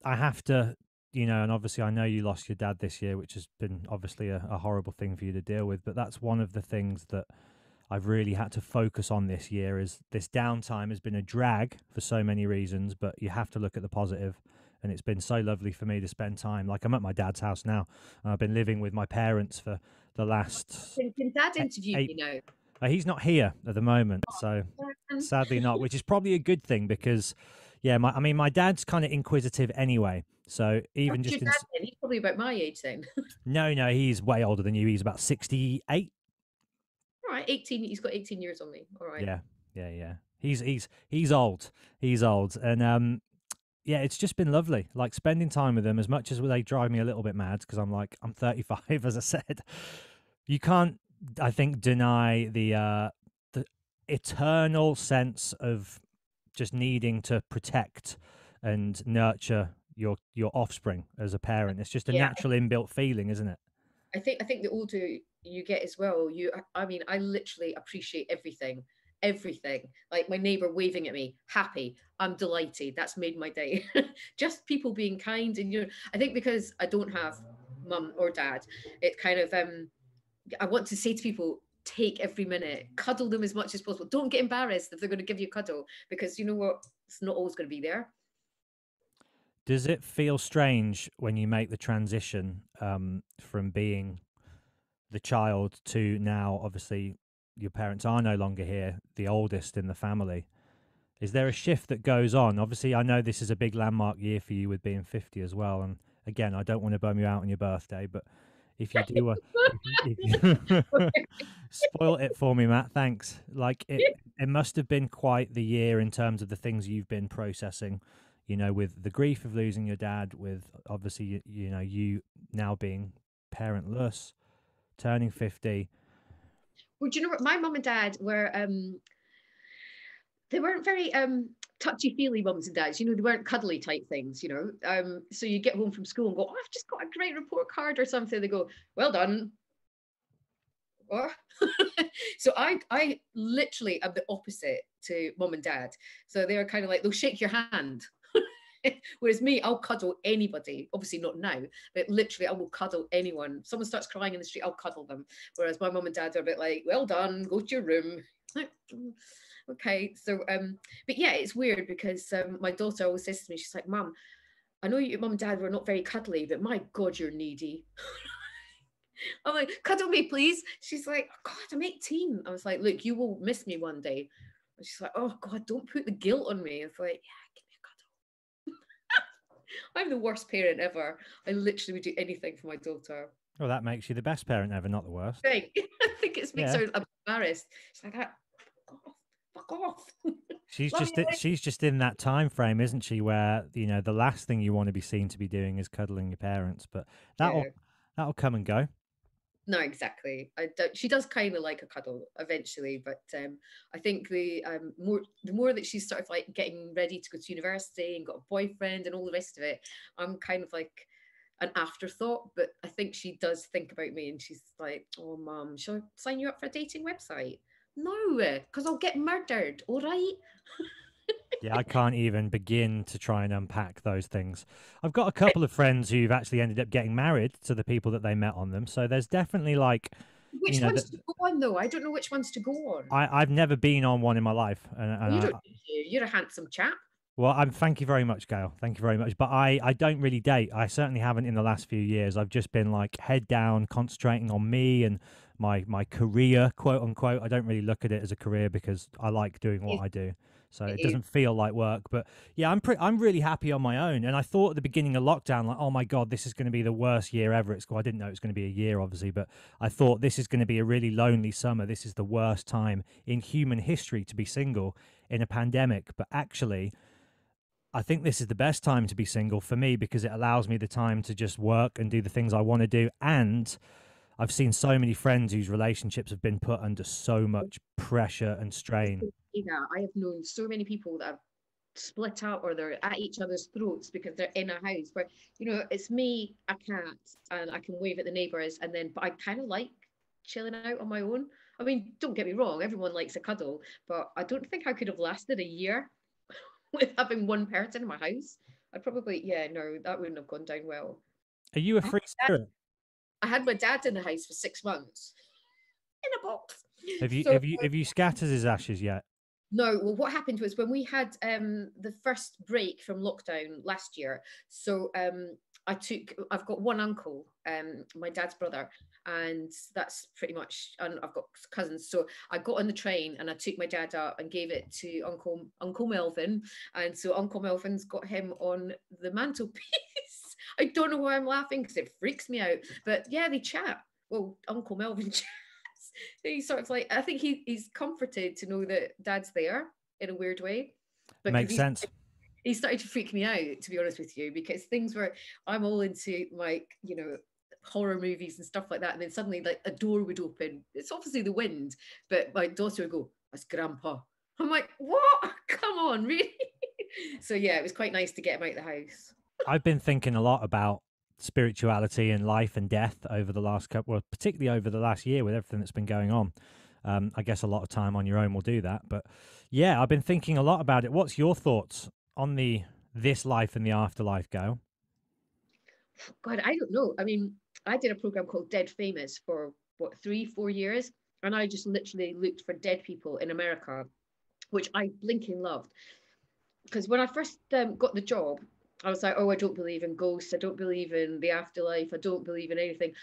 I have to, you know, and obviously I know you lost your dad this year, which has been obviously a, a horrible thing for you to deal with. But that's one of the things that I've really had to focus on this year is this downtime has been a drag for so many reasons, but you have to look at the positive. And it's been so lovely for me to spend time. Like I'm at my dad's house now. I've been living with my parents for the last. Can dad interview eight, you know? Uh, he's not here at the moment, so sadly not. Which is probably a good thing because, yeah, my I mean my dad's kind of inquisitive anyway. So even just in... he's probably about my age then. no, no, he's way older than you. He's about sixty-eight all right, 18. He's got 18 years on me. All right. Yeah, yeah, yeah. He's he's he's old. He's old, and um, yeah, it's just been lovely. Like spending time with them. As much as they drive me a little bit mad because I'm like I'm 35, as I said. You can't, I think, deny the uh the eternal sense of just needing to protect and nurture your your offspring as a parent. It's just a yeah. natural inbuilt feeling, isn't it? I think I think the older you get as well, you I mean, I literally appreciate everything. Everything. Like my neighbor waving at me, happy. I'm delighted. That's made my day. Just people being kind and you know, I think because I don't have mum or dad, it kind of um I want to say to people, take every minute, cuddle them as much as possible. Don't get embarrassed if they're going to give you a cuddle because you know what? It's not always going to be there. Does it feel strange when you make the transition um, from being the child to now, obviously, your parents are no longer here, the oldest in the family? Is there a shift that goes on? Obviously, I know this is a big landmark year for you with being 50 as well. And again, I don't want to bum you out on your birthday, but if you do, uh, if you, spoil it for me, Matt. Thanks. Like it, it must have been quite the year in terms of the things you've been processing. You know, with the grief of losing your dad, with obviously you, you know you now being parentless, turning fifty. Well, do you know what? My mum and dad were um they weren't very um touchy feely mums and dads. You know, they weren't cuddly type things. You know, um, so you get home from school and go, "Oh, I've just got a great report card or something." They go, "Well done." Or so I I literally am the opposite to mum and dad. So they're kind of like they'll shake your hand. Whereas me, I'll cuddle anybody. Obviously not now, but literally I will cuddle anyone. Someone starts crying in the street, I'll cuddle them. Whereas my mum and dad are a bit like, well done, go to your room. okay so um but yeah it's weird because um my daughter always says to me she's like mom i know your mom and dad were not very cuddly but my god you're needy i'm like cuddle me please she's like oh, god i'm 18 i was like look you will miss me one day and she's like oh god don't put the guilt on me it's like yeah give me a cuddle i'm the worst parent ever i literally would do anything for my daughter well that makes you the best parent ever not the worst i think, I think it makes yeah. her embarrassed she's like ah, fuck off. she's just she's just in that time frame, isn't she? Where you know the last thing you want to be seen to be doing is cuddling your parents, but that'll yeah. that'll come and go. No, exactly. I don't, she does kind of like a cuddle eventually, but um, I think the um, more the more that she's sort of like getting ready to go to university and got a boyfriend and all the rest of it, I'm kind of like an afterthought. But I think she does think about me, and she's like, "Oh, mom, shall I sign you up for a dating website?" No, because I'll get murdered, all right? yeah, I can't even begin to try and unpack those things. I've got a couple of friends who've actually ended up getting married to the people that they met on them. So there's definitely like. Which you know, ones to go on though? I don't know which ones to go on. I, I've never been on one in my life. And, and you don't, I, you're a handsome chap. Well, I'm. Thank you very much, Gail. Thank you very much. But I, I don't really date. I certainly haven't in the last few years. I've just been like head down, concentrating on me and my my career, quote unquote. I don't really look at it as a career because I like doing what I do. So it, it doesn't feel like work, but yeah, I'm pretty. I'm really happy on my own. And I thought at the beginning of lockdown, like, oh my god, this is going to be the worst year ever at school. I didn't know it was going to be a year, obviously, but I thought this is going to be a really lonely summer. This is the worst time in human history to be single in a pandemic. But actually, I think this is the best time to be single for me because it allows me the time to just work and do the things I want to do and I've seen so many friends whose relationships have been put under so mm-hmm. much pressure and strain. Yeah, I have known so many people that have split up or they're at each other's throats because they're in a house where you know it's me, a cat, and I can wave at the neighbours, and then but I kind of like chilling out on my own. I mean, don't get me wrong, everyone likes a cuddle, but I don't think I could have lasted a year with having one person in my house. I'd probably, yeah, no, that wouldn't have gone down well. Are you a free spirit? I had my dad in the house for six months in a box. Have you so, have you have you scattered his ashes yet? No. Well, what happened was when we had um, the first break from lockdown last year. So um, I took. I've got one uncle, um, my dad's brother, and that's pretty much. And I've got cousins. So I got on the train and I took my dad up and gave it to Uncle Uncle Melvin, and so Uncle Melvin's got him on the mantelpiece. I don't know why I'm laughing because it freaks me out. But yeah, they chat. Well, Uncle Melvin chats. He's sort of like I think he, he's comforted to know that Dad's there in a weird way. But Makes sense. He started to freak me out, to be honest with you, because things were I'm all into like you know horror movies and stuff like that, and then suddenly like a door would open. It's obviously the wind, but my daughter would go, "That's Grandpa." I'm like, "What? Come on, really?" so yeah, it was quite nice to get him out of the house. I've been thinking a lot about spirituality and life and death over the last couple, well, particularly over the last year with everything that's been going on. Um, I guess a lot of time on your own will do that, but yeah, I've been thinking a lot about it. What's your thoughts on the this life and the afterlife go? God, I don't know. I mean, I did a program called Dead Famous for what three, four years, and I just literally looked for dead people in America, which I blinking loved. Because when I first um, got the job, I was like, oh, I don't believe in ghosts. I don't believe in the afterlife. I don't believe in anything.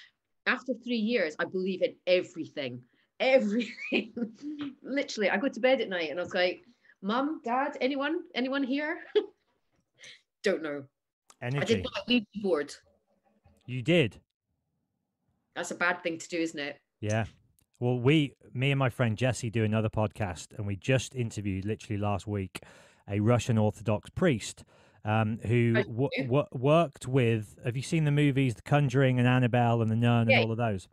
After three years, I believe in everything. Everything. Literally, I go to bed at night and I was like, Mum, Dad, anyone? Anyone here? don't know. Energy. I did not leave the board. You did. That's a bad thing to do, isn't it? Yeah. Well, we, me and my friend Jesse, do another podcast, and we just interviewed literally last week a Russian Orthodox priest um, who w- w- worked with. Have you seen the movies The Conjuring and Annabelle and The Nun Yeah. and all of those?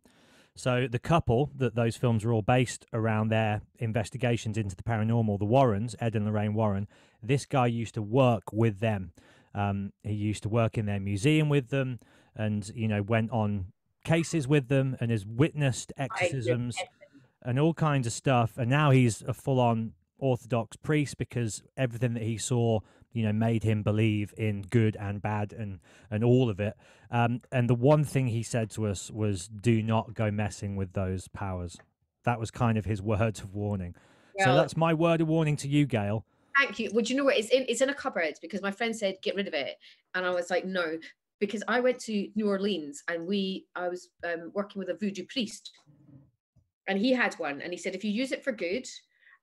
So the couple that those films are all based around their investigations into the paranormal, the Warrens, Ed and Lorraine Warren. This guy used to work with them. Um, he used to work in their museum with them, and you know went on cases with them, and has witnessed exorcisms and all kinds of stuff. And now he's a full-on Orthodox priest because everything that he saw, you know, made him believe in good and bad and and all of it. Um, and the one thing he said to us was, "Do not go messing with those powers." That was kind of his words of warning. so that's my word of warning to you, Gail. Thank you. Well, do you know what? It's in it's in a cupboard because my friend said get rid of it, and I was like, no, because I went to New Orleans and we I was um, working with a voodoo priest, and he had one, and he said if you use it for good,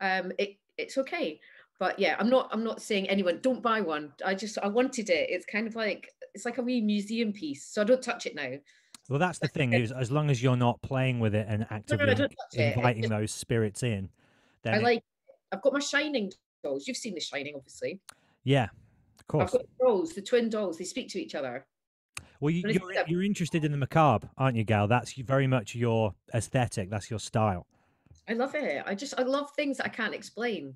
um, it it's okay. But yeah, I'm not I'm not saying anyone don't buy one. I just I wanted it. It's kind of like it's like a wee museum piece, so I don't touch it now. Well, that's the thing is, as long as you're not playing with it and actively don't it. Inviting just- those spirits in, then I it- like I've got my Shining dolls. You've seen the Shining, obviously. yeah, of course. I've got the dolls, the twin dolls. They speak to each other. Well, you, you're, you're interested in the macabre, aren't you, Gal? That's very much your aesthetic. That's your style. I love it. I just I love things that I can't explain.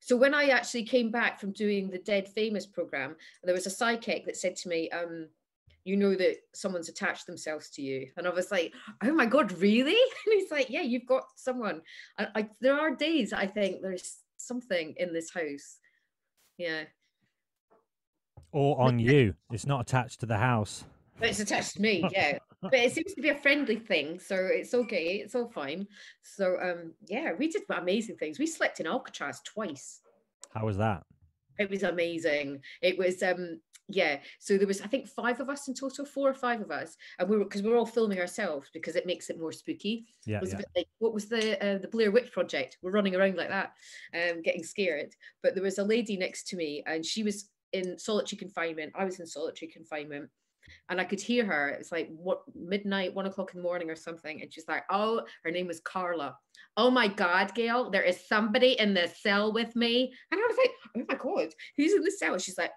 So when I actually came back from doing the Dead Famous program, there was a psychic that said to me, um, "You know that someone's attached themselves to you," and I was like, "Oh my god, really?" And he's like, "Yeah, you've got someone." I, I there are days I think there's something in this house. Yeah, Or on you. It's not attached to the house. but it's attached to me. Yeah, but it seems to be a friendly thing, so it's okay. It's all fine. So um, yeah, we did amazing things. We slept in Alcatraz twice. How was that? It was amazing. It was um yeah. So there was I think five of us in total, four or five of us, and we were because we are all filming ourselves because it makes it more spooky. Yeah, It was yeah. a bit like what was the uh, the Blair Witch Project? We're running around like that, um, getting scared. But there was a lady next to me, and she was in solitary confinement. I was in solitary confinement. And I could hear her. It was like what midnight, one o'clock in the morning or something. And she's like, "Oh, her name was Carla. Oh my God, Gail, there is somebody in the cell with me." And I was like, "Oh my God, who's in the cell?" She's like,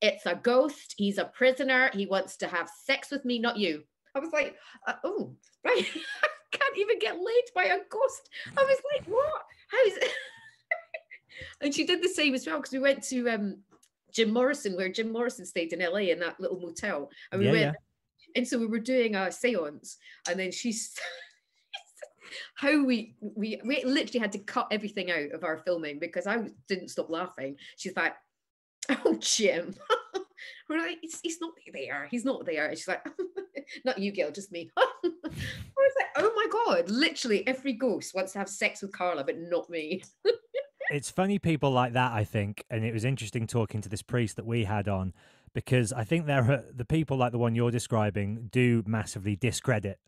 "It's a ghost. He's a prisoner. He wants to have sex with me, not you." I was like, uh, "Oh, right." I can't even get laid by a ghost. I was like, "What? How is it?" and she did the same as well because we went to um, Jim Morrison, where Jim Morrison stayed in LA in that little motel, and we Yeah, went yeah. and so we were doing a seance and then she's how we we we literally had to cut everything out of our filming because I didn't stop laughing. She's like, "Oh, Jim." We're like, he's, he's not there. He's not there. And she's like, not you, Gail, just me. I was like, oh my God, literally every ghost wants to have sex with Carla, but not me. It's funny people like that i think and it was interesting talking to this priest that we had on because i think there are the people like the one you're describing do massively discredit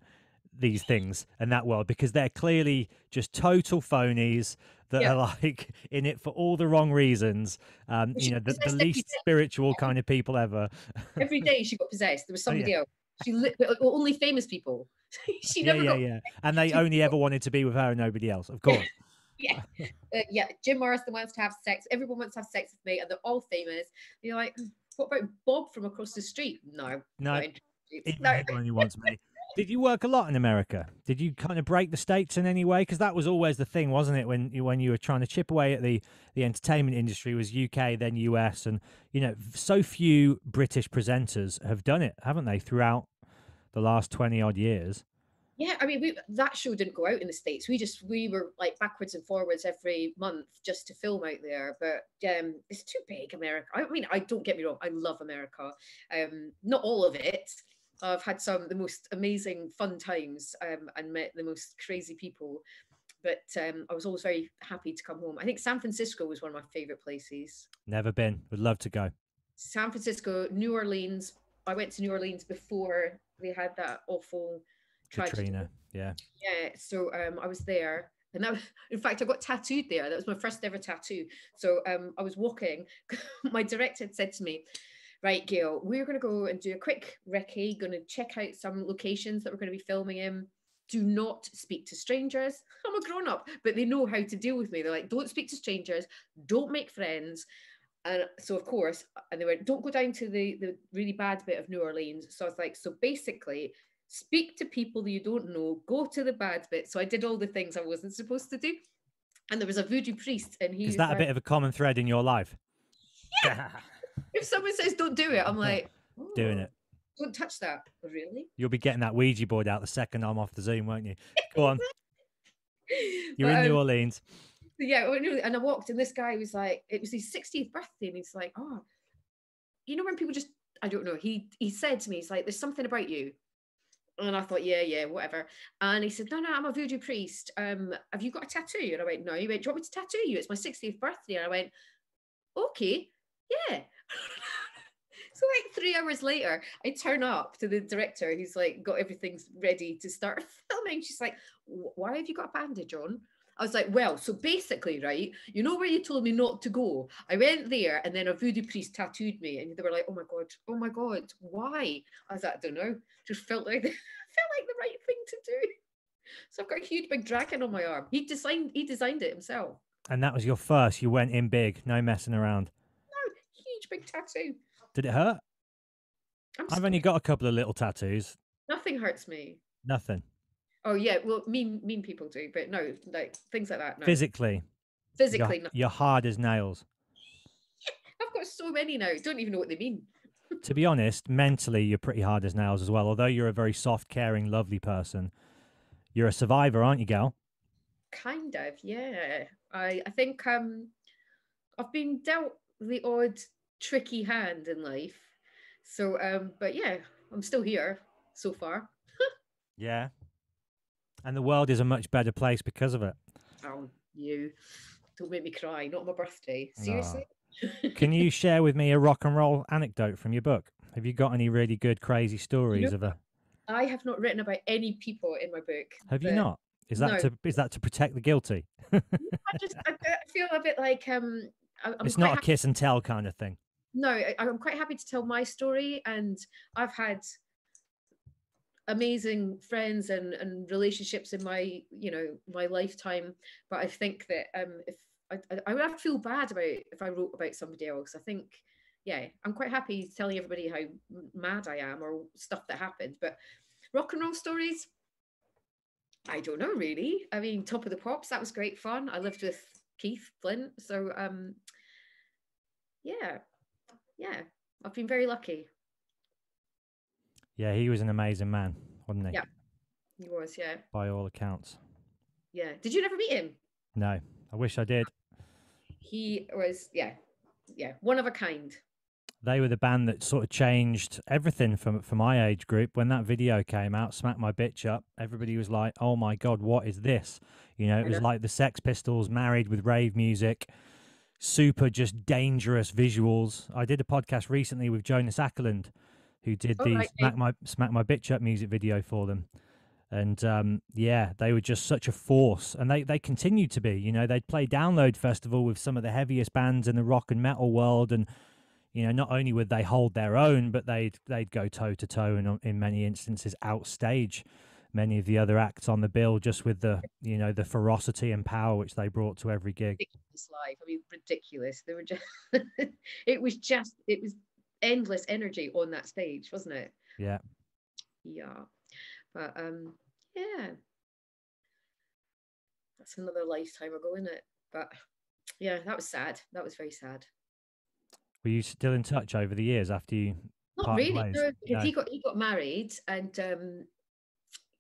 these things and that world because they're clearly just total phonies that Yeah. are like in it for all the wrong reasons um Well, you know the, the least spiritual kind of people ever Every day she got possessed. There was Oh, yeah. somebody else. She but only famous people. she yeah never yeah got yeah and they only ever wanted to be with her and nobody else of course yeah, uh, yeah. Jim Morrison wants to have sex. Everyone wants to have sex with me, and they're all famous. You're like, "Mm, what about Bob from across the street? No, no not interested. He no. only wants me. Did you work a lot in America? Did you kind of break the states in any way? Because that was always the thing, wasn't it? When you when you were trying to chip away at the the entertainment industry, was UK then US, and you know, so few British presenters have done it, haven't they? Throughout the last twenty odd years. Yeah, I mean, we, that show didn't go out in the states. We just we were like backwards and forwards every month just to film out there. But um, it's too big, America. I mean, I don't get me wrong. I love America. Um, not all of it. I've had some of the most amazing fun times um, and met the most crazy people. But um, I was always very happy to come home. I think San Francisco was one of my favorite places. Never been. Would love to go. San Francisco, New Orleans. I went to New Orleans before they had that awful. Katrina. Yeah. Yeah, so um, I was there, and that in fact, I got tattooed there. That was my first ever tattoo. So um, I was walking. my director had said to me, right, Gail, we're going to go and do a quick recce, going to check out some locations that we're going to be filming in. Do not speak to strangers. I'm a grown up, but they know how to deal with me. They're like, don't speak to strangers, don't make friends. And so, of course, and they went, don't go down to the, the really bad bit of New Orleans. So I was like, so basically, speak to people you don't know, go to the bad bit. So I did all the things I wasn't supposed to do. And there was a voodoo priest, and he is that like, a bit of a common thread in your life? Yeah. if someone says don't do it, I'm like oh, doing it. Don't touch that. Really? You'll be getting that Ouija board out the second I'm off the Zoom, won't you? Go on. You're but, in New um, Orleans. Yeah, and I walked, and this guy was like, it was his 60th birthday, and he's like, oh, you know when people just, I don't know. He he said to me, he's like, there's something about you. And I thought, yeah, yeah, whatever. And he said, no, no, I'm a voodoo priest. Um, have you got a tattoo? And I went, no. He went, do you want me to tattoo you? It's my 60th birthday. And I went, okay, yeah. so like three hours later, I turn up to the director who's like got everything ready to start filming. She's like, why have you got a bandage on? I was like, well, so basically, right, you know where you told me not to go? I went there and then a voodoo priest tattooed me and they were like, oh my God, oh my God, why? I was like, I don't know. Just felt like the, felt like the right thing to do. So I've got a huge big dragon on my arm. He designed he designed it himself. And that was your first. You went in big, no messing around. No, huge big tattoo. Did it hurt? i have only got a couple of little tattoos. Nothing hurts me. Nothing. Oh yeah, well, mean mean people do, but no, like things like that. No. Physically. Physically, you're, you're hard as nails. I've got so many now. Don't even know what they mean. to be honest, mentally, you're pretty hard as nails as well. Although you're a very soft, caring, lovely person, you're a survivor, aren't you, gal? Kind of, yeah. I I think um, I've been dealt the odd tricky hand in life. So, um, but yeah, I'm still here so far. yeah, and the world is a much better place because of it. Oh, you don't make me cry. Not on my birthday. Seriously. No. Can you share with me a rock and roll anecdote from your book? Have you got any really good, crazy stories of a? I have not written about any people in my book. Have you not? Is that no. to is that to protect the guilty? I just I feel a bit like um. I'm it's not a kiss and tell kind of thing. No, I'm quite happy to tell my story, and I've had amazing friends and, and relationships in my you know my lifetime. But i think that um if I, I would feel bad about if i wrote about somebody else. I think yeah i'm quite happy telling everybody how mad i am or stuff that happened. But rock and roll stories? I don't know really. I mean top of the pops that was great fun. I lived with keith flint so um yeah yeah i've been very lucky yeah, he was an amazing man, wasn't he? Yeah, he was. Yeah, by all accounts. Yeah. Did you never meet him? No, I wish I did. He was, yeah, yeah, one of a kind. They were the band that sort of changed everything for for my age group. When that video came out, "Smack My Bitch Up," everybody was like, "Oh my god, what is this?" You know, it was like the Sex Pistols married with rave music super just dangerous visuals. I did a podcast recently with Jonas Åkerlund, who did the right. smack my smack my bitch up music video for them. And um, yeah they were just such a force. And they they continued to be you know they'd play download festival with some of the heaviest bands in the rock and metal world. And you know not only would they hold their own but they'd they'd go toe to toe and in many instances outstage many of the other acts on the bill just with the you know the ferocity and power which they brought to every gig. Ridiculous life. I mean ridiculous. They were just it was just it was endless energy on that stage, wasn't it? Yeah. Yeah. But um, yeah. That's another lifetime ago, isn't it? But yeah, that was sad. That was very sad. Were you still in touch over the years after you? Not really, no, because no. he got he got married, and um,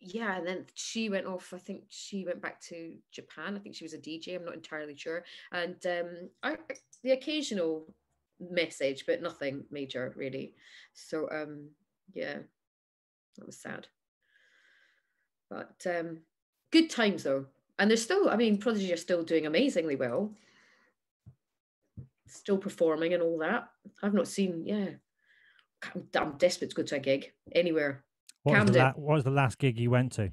yeah, and then she went off. I think she went back to Japan. I think she was a DJ. I'm not entirely sure. And um, I, the occasional message, but nothing major really. So um, yeah, that was sad. But um, good times though, and they're still. I mean, Prodigy are still doing amazingly well. Still performing and all that. I've not seen. Yeah, I'm, I'm desperate to go to a gig anywhere. What was, la- what was the last gig you went to?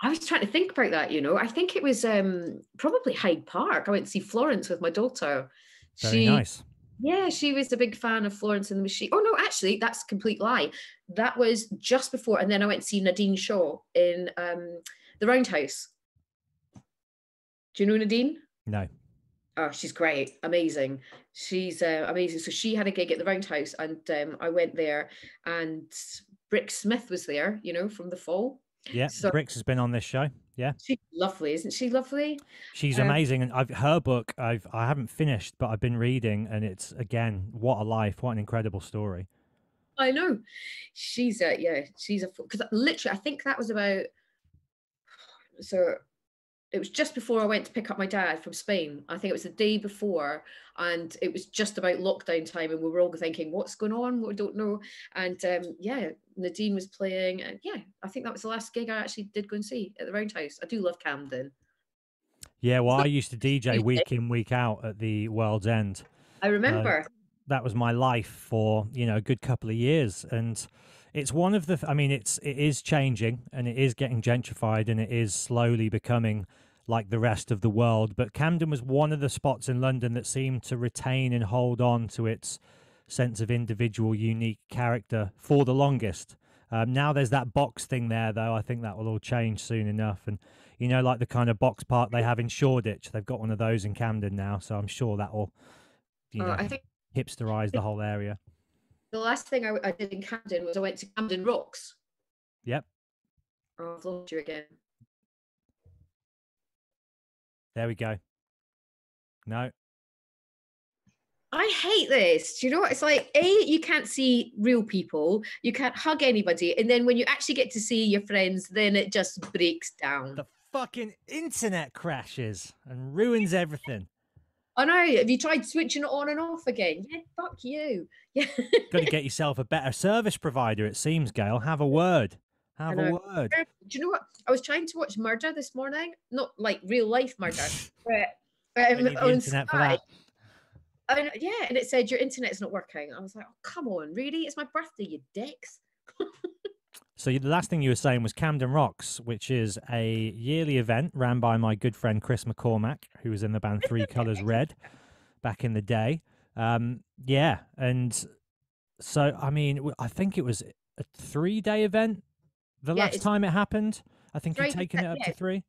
I was trying to think about that, you know. I think it was um, probably Hyde Park. I went to see Florence with my daughter. Very she, nice Yeah, she was a big fan of Florence and the Machine. Oh no, actually, that's a complete lie. That was just before, and then I went to see Nadine Shah in um, the Roundhouse. Do you know Nadine? No. Oh, she's great, amazing. She's uh, amazing. So she had a gig at the Roundhouse, and um, I went there, and Brix Smith was there. You know, from the Fall. Yeah, So- Brix has been on this show. Yeah, She's lovely, isn't she? Lovely. she's Um, amazing, and I've her book. I've I haven't finished, but I've been reading, and it's again what a life, what an incredible story. I know. She's a yeah. She's a because literally, I think that was about. So, it was just before I went to pick up my dad from Spain. I think it was the day before, and it was just about lockdown time, and we were all thinking, "What's going on? We don't know." And um, yeah, Nadine was playing, and yeah, I think that was the last gig I actually did go and see at the Roundhouse. I do love Camden. Yeah, well, I used to DJ week in week out at the World's End. I remember. that was my life for you know a good couple of years and it's one of the i mean it's it is changing and it is getting gentrified and it is slowly becoming like the rest of the world but camden was one of the spots in london that seemed to retain and hold on to its sense of individual unique character for the longest um, now there's that box thing there though i think that will all change soon enough and you know like the kind of box park they have in shoreditch they've got one of those in camden now so i'm sure that will you Uh, know I think hipsterize the whole area. The last thing I, I did in Camden was I went to Camden Rocks. Yep, Oh, I've lost you again. there we go. No, I hate this. Do you know what? It's like, A, you can't see real people, you can't hug anybody. And then when you actually get to see your friends, then it just breaks down. the fucking internet crashes and ruins everything. I know. Have you tried switching it on and off again? Yeah, fuck you. Yeah. Got to get yourself a better service provider. It seems, Gail. Have a word. Have a word. Do you know what? I was trying to watch Murder this morning, not like real life murder, but um, the on internet for that. And, yeah, and it said your internet's not working. I was like, oh, come on, really? It's my birthday, you dicks. So the last thing you were saying was Camden Rocks, which is a yearly event ran by my good friend Chris McCormack, who was in the band Three Colours Red back in the day. Um, yeah, and so I mean, I think it was a three-day event. The Yeah, last time it happened, I think you've taken it yeah, up to three.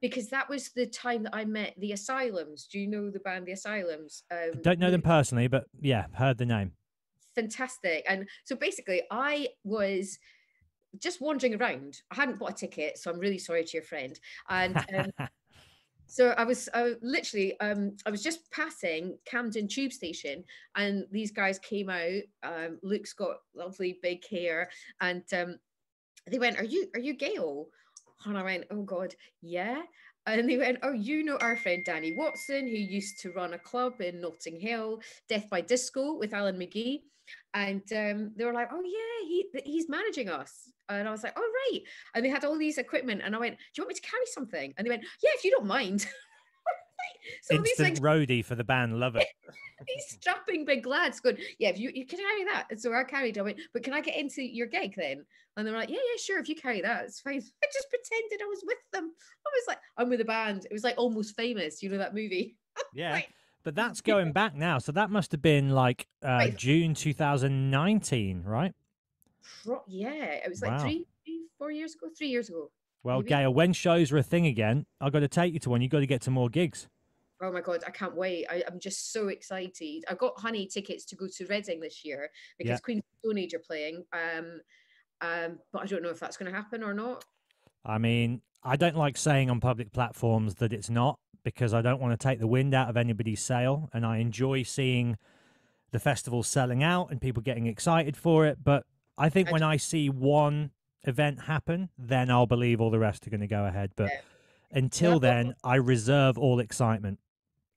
because that was the time that I met the Asylums. Do you know the band The Asylums? Um, Don't know them personally, but yeah, heard the name. Fantastic. And so basically, I was just wandering around. I hadn't bought a ticket, so I'm really sorry to your friend. And um, so I was I was literally um, I was just passing Camden Tube Station, and these guys came out. Um, Luke's got lovely big hair, and um, they went, "Are you are you Gail?" And I went, "Oh God, yeah." And they went, "Oh, you know our friend Danny Watson, who used to run a club in Notting Hill, Death by Disco, with Alan McGee." And um, they were like, "Oh yeah, he he's managing us." And I was like, "Oh right." And they had all these equipment, and I went, "Do you want me to carry something?" And they went, "Yeah, if you don't mind." so these Instant like roadie for the band. Love it. these strapping big lads going, yeah, if you, you can carry that. And so I carried. I went, but can I get into your gig then? And they're like, yeah, yeah, sure. If you carry that, it's fine. I just pretended I was with them. I was like, I'm with a band. It was like almost famous. You know that movie? Yeah. Like, But that's going back now. So that must have been like uh, Right. June 2019, right? pro- yeah, it was like Wow. three, three, four years ago, three years ago. Well, Maybe. Gail, when shows are a thing again, I've got to take you to one. You've got to get to more gigs. Oh my god, I can't wait! I, I'm just so excited. I got honey tickets to go to Reading this year because Yeah. Queen Stone Age are playing. Um, um, but I don't know if that's going to happen or not. I mean, I don't like saying on public platforms that it's not because I don't want to take the wind out of anybody's sail. And I enjoy seeing the festival selling out and people getting excited for it. But I think I when I see one event happen, then I'll believe all the rest are going to go ahead. But Yeah. until then, I reserve all excitement.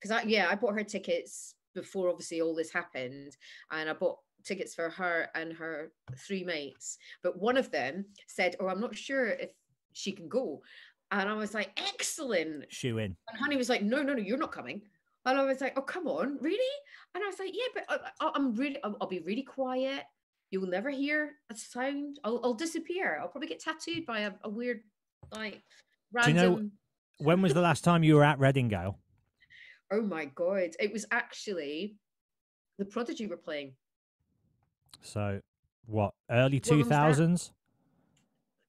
because I yeah I bought her tickets before obviously all this happened, and I bought tickets for her and her three mates. But one of them said, "Oh, I'm not sure if she can go," and I was like, "Excellent!" Shoe in. And Honey was like, "No, no, no, you're not coming." And I was like, "Oh, come on, really?" And I was like, "Yeah, but I, I'm really, I'll, I'll be really quiet. You'll never hear a sound. I'll, I'll disappear. I'll probably get tattooed by a, a weird, like, Do you know- random." When was the last time you were at Reading, Gail? Oh my god! It was actually the Prodigy were playing. So, what early two thousands? two one was that? thousands?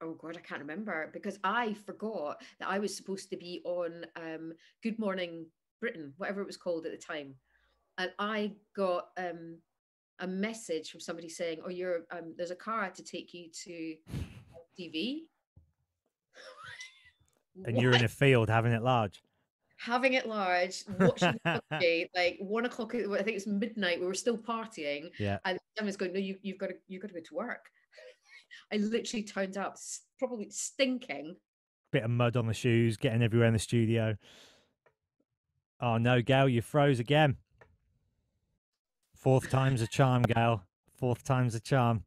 Oh God, I can't remember because I forgot that I was supposed to be on um, Good Morning Britain, whatever it was called at the time, and I got um, a message from somebody saying, "Oh, you're um, there's a car to take you to TV." And you're in a field having it large. having it large, watching like one o'clock. I think it's midnight. We were still partying, Yeah. and someone's going, "No, you, you've got to, you've got to go to work." I literally turned up, probably stinking. Bit of mud on the shoes, getting everywhere in the studio. Oh no, Gail, you froze again. Fourth time's a charm, Gail. Fourth time's a charm.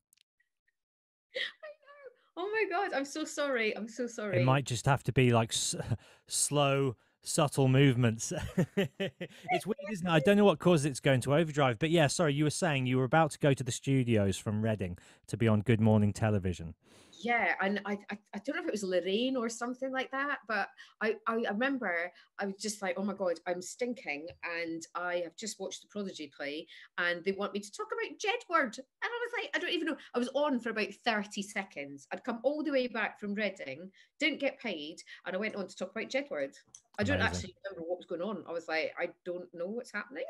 I know. Oh my god, I'm so sorry. I'm so sorry. It might just have to be like s- slow, subtle movements. it's weird, isn't it? I don't know what causes it's going to overdrive. But yeah, sorry, you were saying you were about to go to the studios from Reading to be on Good Morning Television. Yeah, and I, I I don't know if it was Lorraine or something like that, but I I remember I was just like, oh my god, I'm stinking, and I have just watched the Prodigy play, and they want me to talk about Jedward, and I was like, I don't even know. I was on for about thirty seconds. I'd come all the way back from Reading, didn't get paid, and I went on to talk about Jedward. I don't Amazing. actually remember what was going on. I was like, I don't know what's happening.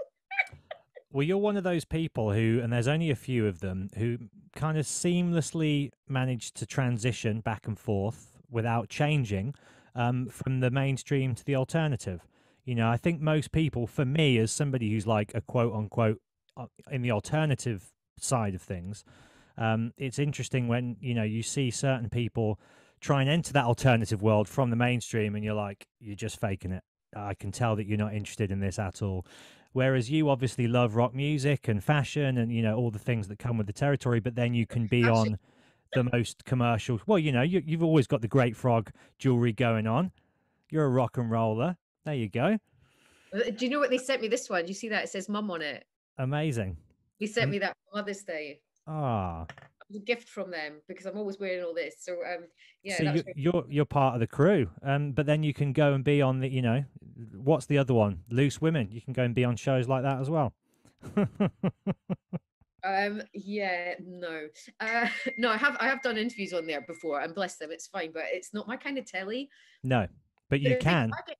Well, you're one of those people who, and there's only a few of them, who kind of seamlessly manage to transition back and forth without changing um, from the mainstream to the alternative. You know, I think most people, for me, as somebody who's like a quote unquote uh, in the alternative side of things, um, it's interesting when, you know, you see certain people try and enter that alternative world from the mainstream and you're like, you're just faking it. I can tell that you're not interested in this at all. Whereas you obviously love rock music and fashion and you know all the things that come with the territory, but then you can be on the most commercial. Well, you know, you, you've always got the Great Frog jewelry going on. You're a rock and roller. There you go. Uh, Do you know what they sent me? This one. Do you see that? It says "Mum" on it. Amazing. They sent me that Mother's Day. Ah, It was a gift from them because I'm always wearing all this. So um, yeah, so you, very- you're you're part of the crew. Um, but then you can go and be on the, you know, what's the other one? Loose Women. You can go and be on shows like that as well. um, yeah, no, uh, no. I have I have done interviews on there before, and bless them, it's fine, but it's not my kind of telly. no, but But you can. I get,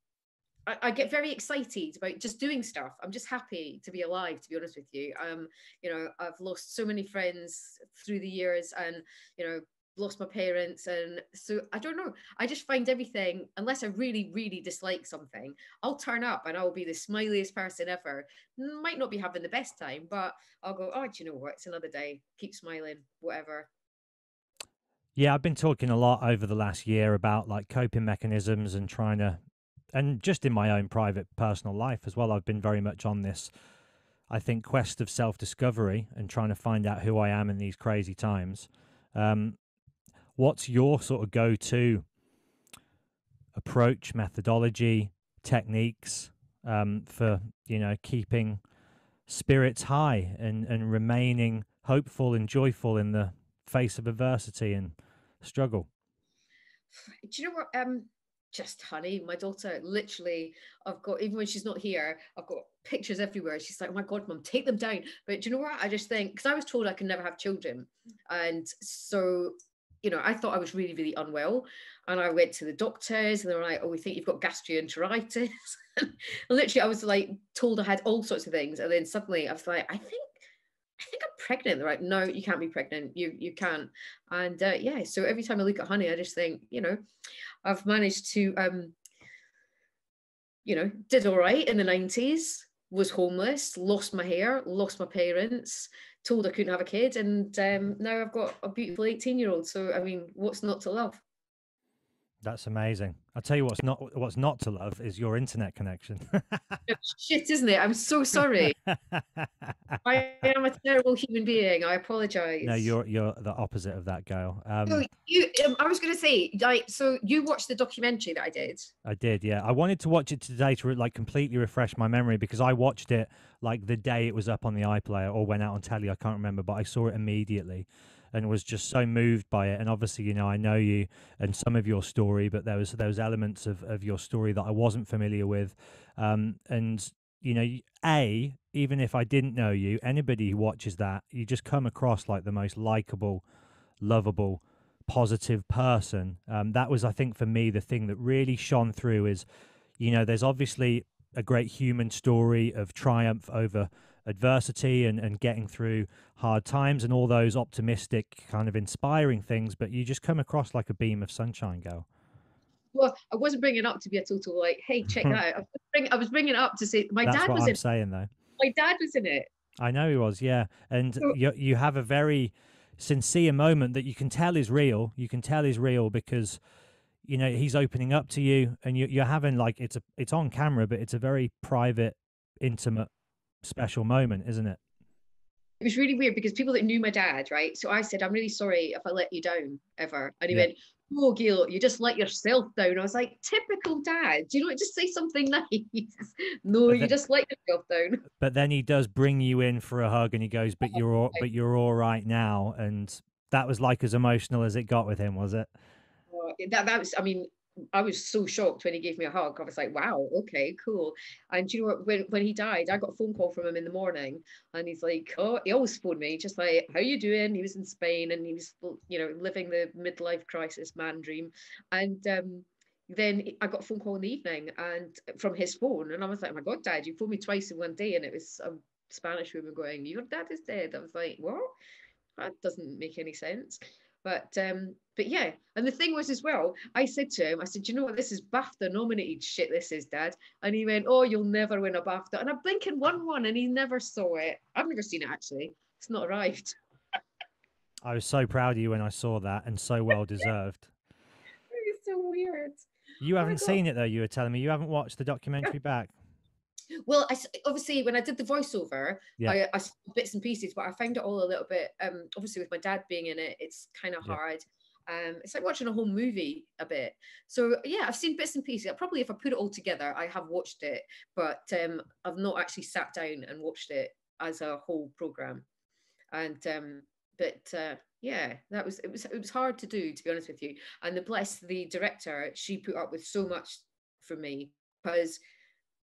I, I get very excited about just doing stuff. I'm just happy to be alive, to be honest with you. Um, you know, I've lost so many friends through the years, and you know, lost my parents, and so I don't know. I just find everything, unless I really, really dislike something, I'll turn up and I'll be the smiliest person ever. Might not be having the best time, but I'll go. Oh, do you know what? It's another day. Keep smiling. Whatever. Yeah, I've been talking a lot over the last year about like coping mechanisms and trying to, and just in my own private personal life as well. I've been very much on this, I think, quest of self discovery and trying to find out who I am in these crazy times. Um, what's your sort of go to approach, methodology, techniques um, for, you know, keeping spirits high and, and remaining hopeful and joyful in the face of adversity and struggle. do you know what um just honey my daughter literally i've got even when she's not here i've got pictures everywhere. She's like oh my god mom take them down. But do you know what? I just think because i was told i can never have children. And so you know i thought i was really really unwell. And i went to the doctors and they were like oh we think you've got gastroenteritis. Literally i was like told i had all sorts of things. And then suddenly i was like i think I think I'm pregnant. They're like, no, you can't be pregnant. You you can't. And uh, yeah, so every time I look at honey, I just think, you know, I've managed to, um, you know, did all right in the 90s, was homeless, lost my hair, lost my parents, told I couldn't have a kid. And um, now I've got a beautiful 18 year old. So, I mean, what's not to love? That's amazing. I'll tell you what's not what's not to love is your internet connection. Shit, isn't it? I'm so sorry. I am a terrible human being. I apologize. no, you're you're the opposite of that, Gail. So Um, you, um, I was going to say, like, so you watched the documentary that I did. I did, yeah. I wanted to watch it today to like completely refresh my memory because I watched it like the day it was up on the iPlayer or went out on telly. I can't remember, but I saw it immediately and was just so moved by it. And obviously, you know, I know you and some of your story, but there was was elements of of your story that I wasn't familiar with. Um, and you know, a even if I didn't know you, anybody who watches that, you just come across like the most likable, lovable, positive person. Um, that was, I think, for me, the thing that really shone through is, you know, there's obviously a great human story of triumph over adversity and, and getting through hard times and all those optimistic kind of inspiring things but you just come across like a beam of sunshine girl well i wasn't bringing it up to be a total like hey check that out I was, bringing, I was bringing it up to say my That's dad what was in saying though my dad was in it I know he was, yeah. And So- you you have a very sincere moment that you can tell is real. You can tell is real because you know he's opening up to you, and you, you're having like it's a it's on camera, but it's a very private, intimate, special moment, isn't it? it was really weird because people that knew my dad, right? So I said, I'm really sorry if I let you down ever. And he Yeah. went, Oh, Gail, you just let yourself down. I was like, typical dad. Do you know, just say something nice. no, But you just let yourself down. But then he does bring you in for a hug, and he goes, "But you're all, but you're all right now." And that was like as emotional as it got with him, was it? Oh, That, that was, I mean, I was so shocked when he gave me a hug. I was like, wow, okay, cool. And you know what? When, when he died, I got a phone call from him in the morning, and he's like, oh, he always phoned me, just like, how you doing? He was in Spain, and he was, you know, living the midlife crisis man dream. And um, then I got a phone call in the evening, and from his phone, and I was like, oh my God, Dad, you phoned me twice in one day, and it was a Spanish woman going, your dad is dead. I was like, what? That doesn't make any sense. But um, but yeah, and the thing was as well, I said to him, I said, you know what this is BAFTA nominated shit this is, Dad. And he went, Oh, you'll never win a BAFTA. And I blinking won one and he never saw it. I've never seen it actually. It's not arrived. I was so proud of you when I saw that, and so well deserved. It's so weird. You haven't God. seen it though. You were telling me you haven't watched the documentary back. Well, I obviously when I did the voiceover, Yeah. I, I saw bits and pieces, but I found it all a little bit. Um, obviously with my dad being in it, it's kind of Yeah. hard. Um, it's like watching a whole movie a bit. So yeah, I've seen bits and pieces. Probably if I put it all together, I have watched it, but um, I've not actually sat down and watched it as a whole program. And um, but uh, yeah, that was it was it was hard to do to be honest with you. And the bless the director, she put up with so much for me because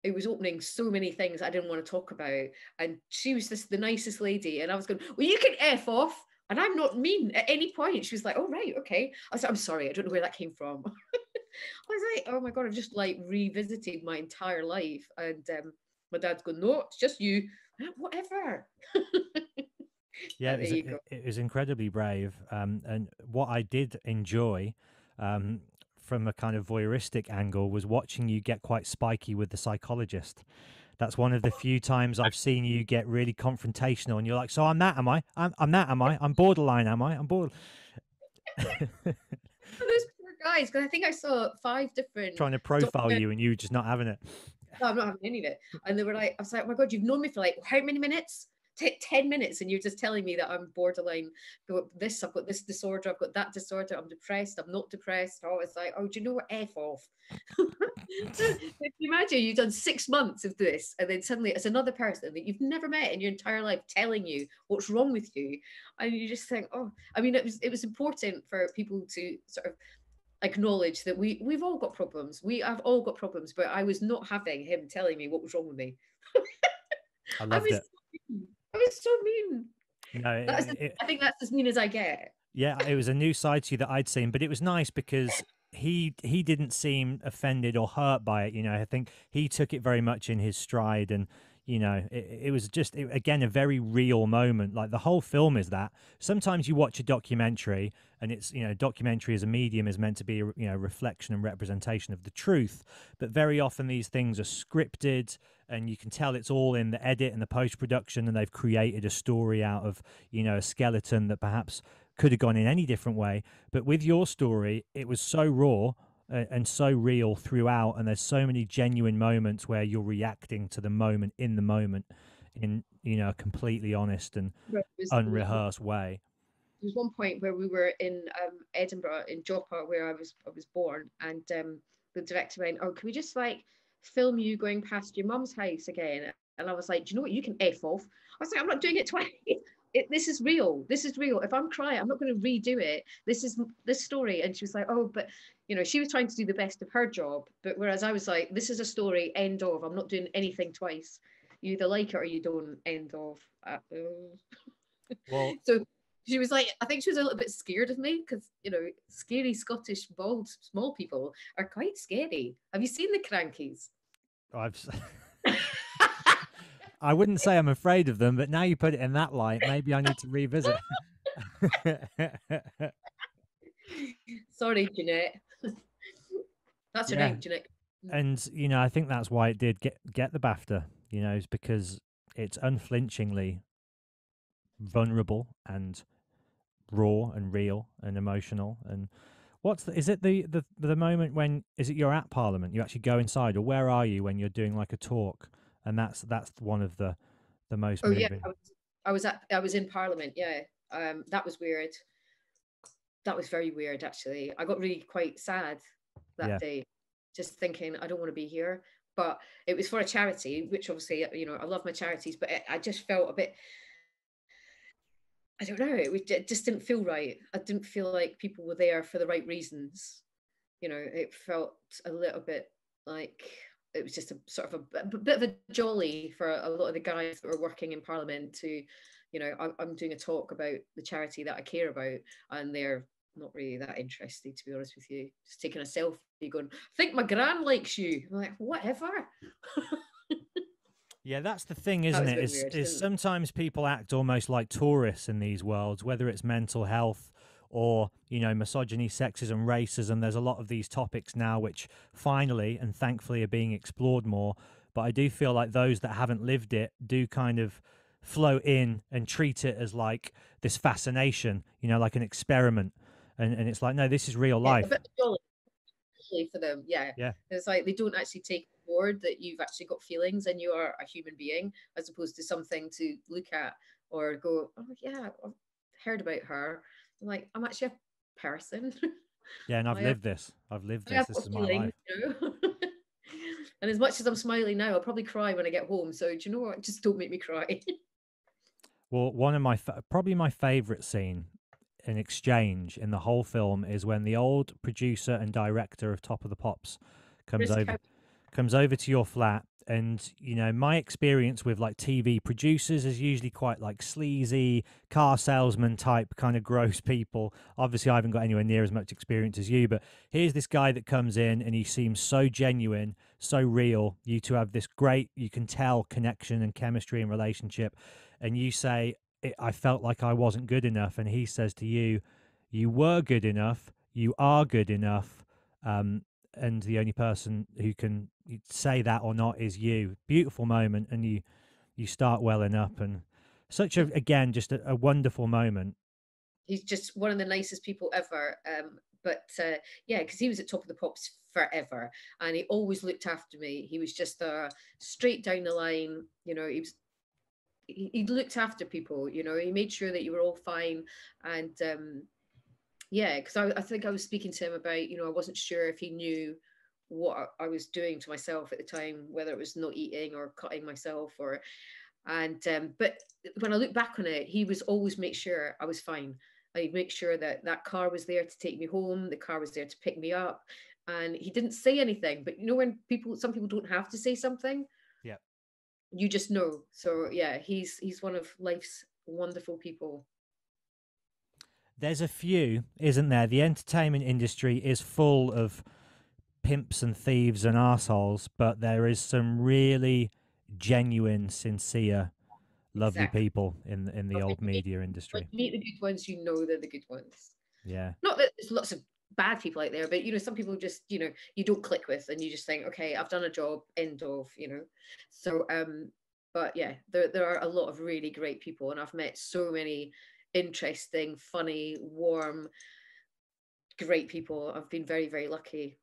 it was opening so many things I didn't want to talk about. And she was just the nicest lady. And I was going, Well, you can F off. And I'm not mean at any point. She was like, Oh, right, okay. I was like, I'm sorry, I don't know where that came from. I was like, Oh my God, I've just like revisited my entire life. And um, my dad's going, No, it's just you. "Ah, Whatever. Yeah, it was, it was incredibly brave. Um, and what I did enjoy um, from a kind of voyeuristic angle was watching you get quite spiky with the psychologist. That's one of the few times I've seen you get really confrontational, and you're like, "So I'm that, am I? I'm, I'm that, am I? I'm borderline, am I? I'm bored." Those poor guys, because I think I saw five different Trying to profile Doctor- you, and you just not having it. no, I'm not having any of it. And they were like, I was like, oh my God, you've known me for like how many minutes? T- 10 minutes. And you're just telling me that I'm borderline. This, I've got this disorder, I've got that disorder, I'm depressed, I'm not depressed. Oh, it's like, oh, do you know what? F off. if you imagine you've done six months of this, and then suddenly it's another person that you've never met in your entire life telling you what's wrong with you. And you just think, oh, I mean, it was it was important for people to sort of acknowledge that we we've all got problems. We have all got problems, but I was not having him telling me what was wrong with me. I I was it. I was so mean. No, it- it- I think that's as mean as I get. Yeah, it was a new side to you that I'd seen, but it was nice because he he didn't seem offended or hurt by it. You know, I think he took it very much in his stride, and you know, it, it was just it, again a very real moment. Like the whole film is that. Sometimes you watch a documentary, and it's you know, documentary as a medium is meant to be a, you know reflection and representation of the truth, but very often these things are scripted. And you can tell it's all in the edit and the post production, and they've created a story out of you know a skeleton that perhaps could have gone in any different way. But with your story, it was so raw and so real throughout, and there's so many genuine moments where you're reacting to the moment in the moment in you know a completely honest and There was- there was one- unrehearsed way. There was one point where we were in um, Edinburgh in Joppa where I was I was born, and um, the director went, "Oh, can we just like film you going past your mum's house again?" And I was like, "Do you know what? You can f off." I was like, "I'm not doing it twice. It, this is real. This is real. If I'm crying, I'm not going to redo it. This is this story. And she was like, oh, but you know, she was trying to do the best of her job. But whereas I was like, this is a story, end of. I'm not doing anything twice. You either like it or you don't, end of. Uh, well, so she was like, I think she was a little bit scared of me because, you know, scary Scottish bald small people are quite scary. Have you seen the Krankies? I've. I wouldn't say I'm afraid of them, but now you put it in that light, maybe I need to revisit. Sorry, Jeanette. That's your yeah. name, Jeanette. Mm. And you know, I think that's why it did get get the BAFTA. You know, is because it's unflinchingly vulnerable and raw and real and emotional and what's the, is it the, the the moment when is it you're at parliament you actually go inside or where are you when you're doing like a talk and that's that's one of the the most oh moving. yeah I was, I was at i was in parliament yeah. Um that was weird. That was very weird actually. I got really quite sad that yeah. day just thinking i don't want to be here. But it was for a charity which obviously you know i love my charities but it, i just felt a bit i don't know it, it just didn't feel right. I didn't feel like people were there for the right reasons. You know it felt a little bit like it was just a sort of a, a, bit of a jolly for a lot of the guys that were working in Parliament to, you know, I'm, I'm doing a talk about the charity that I care about, and they're not really that interested, to be honest with you. Just taking a selfie, going, I think my gran likes you. I'm like, whatever. yeah, that's the thing, isn't it? Is, weird, is sometimes people act almost like tourists in these worlds, whether it's mental health or you know misogyny sexism racism. There's a lot of these topics now which finally and thankfully are being explored more. But i do feel like those that haven't lived it do kind of flow in and treat it as like this fascination you know like an experiment. And, and it's like no this is real life. yeah, for them yeah. Yeah. It's like they don't actually take board that you've actually got feelings and you are a human being as opposed to something to look at or go oh yeah i've heard about her I'm like, I'm actually a person. Yeah, and I've lived this. I've lived this. This is my life. You know? and as much as I'm smiling now, I'll probably cry when I get home. So do you know what? Just don't make me cry. well, one of my probably my favorite scene in exchange in the whole film is when the old producer and director of Top of the Pops comes Chris over comes over to your flat and you know my experience with like tv producers is usually quite like sleazy car salesman type kind of gross people. Obviously i haven't got anywhere near as much experience as you but here's this guy that comes in and he seems so genuine so real. You two have this great you can tell connection and chemistry and relationship. And you say i felt like i wasn't good enough. And he says to you you were good enough. You are good enough. Um, and the only person who can say that or not is you. Beautiful moment, and you you start welling up, and such a again just a, a wonderful moment. He's just one of the nicest people ever. Um, but uh, yeah, because he was at top of the pops forever, and he always looked after me. He was just uh, straight down the line. You know, he was he, he looked after people. You know, he made sure that you were all fine, and um, yeah, because I, I think I was speaking to him about, you know, I wasn't sure if he knew what I was doing to myself at the time, whether it was not eating or cutting myself or, and um, but when I look back on it, he was always make sure I was fine. I'd make sure that that car was there to take me home, the car was there to pick me up, and he didn't say anything. But you know, when people, some people don't have to say something. Yeah. You just know. So yeah, he's he's one of life's wonderful people. There's a few, isn't there? The entertainment industry is full of pimps and thieves and assholes, but there is some really genuine, sincere, lovely exactly. people in in the old media industry. meet the good ones, you know they're the good ones. Yeah. Not that there's lots of bad people out there, but you know, some people just, you know, you don't click with and you just think, okay, I've done a job, end of, you know. So um, but yeah, there there are a lot of really great people and I've met so many interesting, funny, warm, great people. I've been very, very lucky.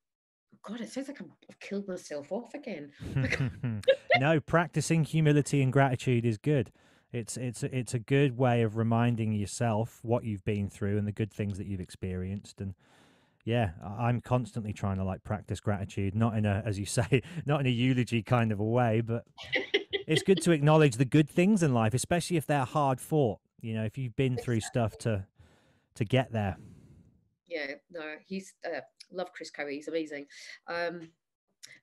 God, it sounds like I've killed myself off again. no, practicing humility and gratitude is good. It's it's it's a good way of reminding yourself what you've been through and the good things that you've experienced. And yeah, I'm constantly trying to like practice gratitude, not in a, as you say, not in a eulogy kind of a way, but it's good to acknowledge the good things in life, especially if they're hard fought You know, if you've been through stuff to to get there. Yeah, no, he's uh, love Chris Cowey. He's amazing. Um,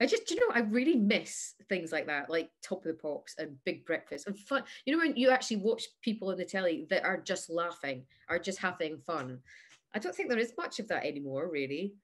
I just, you know, I really miss things like that, like Top of the Pops and Big Breakfast and fun. You know, when you actually watch people on the telly that are just laughing, are just having fun. I don't think there is much of that anymore, really.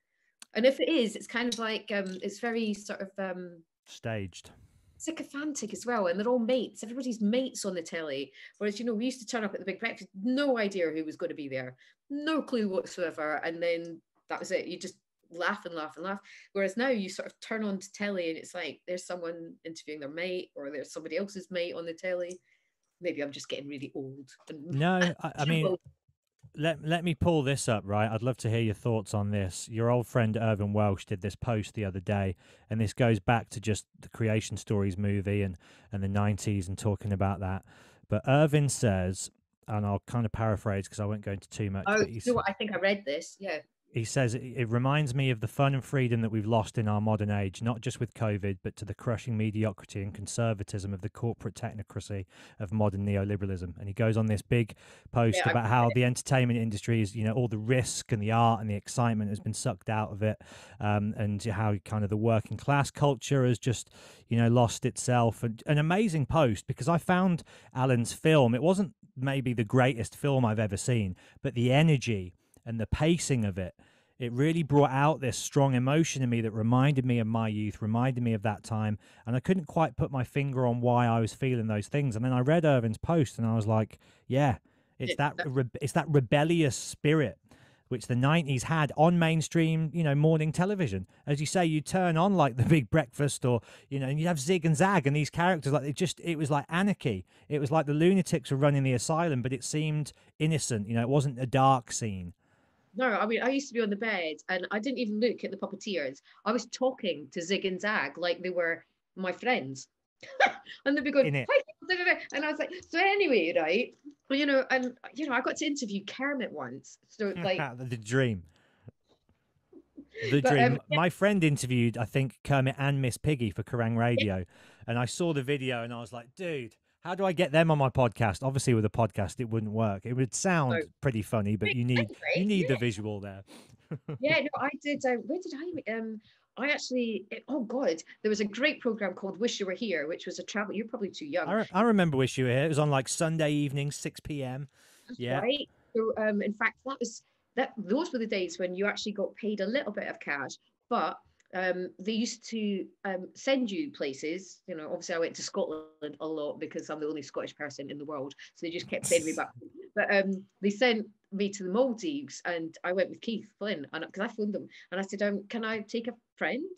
And if it is, it's kind of like um, it's very sort of um, staged sycophantic as well, and they're all mates. Everybody's mates on the telly. Whereas, you know, we used to turn up at the big breakfast, no idea who was going to be there, no clue whatsoever, and then that was it. You just laugh and laugh and laugh. Whereas now you sort of turn on to telly and it's like there's someone interviewing their mate or there's somebody else's mate on the telly. Maybe I'm just getting really old. No, I, I mean, let let me pull this up, right? I'd love to hear your thoughts on this. Your old friend Irvine Welsh did this post the other day, and this goes back to just the Creation Stories movie and and the '90s and talking about that. But Irvine says, and I'll kind of paraphrase because I won't go into too much. Oh, you know what? I think I read this. Yeah he says it reminds me of the fun and freedom that we've lost in our modern age, not just with COVID, but to the crushing mediocrity and conservatism of the corporate technocracy of modern neoliberalism. And he goes on this big post yeah, about how the entertainment industry is, you know, all the risk and the art and the excitement has been sucked out of it, um, and how kind of the working class culture has just, you know, lost itself. And an amazing post because I found Alan's film. It wasn't maybe the greatest film I've ever seen, but the energy and the pacing of it it really brought out this strong emotion in me that reminded me of my youth, reminded me of that time. And I couldn't quite put my finger on why I was feeling those things. And then I read Irvine's post and I was like, yeah, it's that re- it's that rebellious spirit which the 90s had on mainstream, you know, morning television. As you say, you turn on like the big breakfast or, you know, and you have Zig and Zag and these characters like it just it was like anarchy. It was like the lunatics were running the asylum, but it seemed innocent, you know, it wasn't a dark scene. No, I mean, I used to be on the bed and I didn't even look at the puppeteers. I was talking to Zig and Zag like they were my friends. and they'd be going, and I was like, so anyway, right? Well, you know, and you know, I got to interview Kermit once. So like the dream. The but, dream. Um, My friend interviewed, I think, Kermit and Miss Piggy for Kerrang Radio. Yeah. And I saw the video and I was like, dude, how do I get them on my podcast? Obviously, with a podcast, it wouldn't work. It would sound no. pretty funny, but you need you need yeah. the visual there. yeah, no, I did. Uh, where did I? Um, I actually, it, oh God, there was a great program called Wish You Were Here, which was a travel. You're probably too young. I, re- I remember Wish You Were Here. It was on like Sunday evening, six p.m. That's yeah. Right. So, um, in fact, that was that. Those were the days when you actually got paid a little bit of cash, but um, they used to um, send you places. You know, obviously I went to Scotland a lot because I'm the only Scottish person in the world, so they just kept sending me back. But um, they sent me to the Maldives, and I went with Keith Flynn, and because I phoned them, and I said, um, "Can I take a friend?"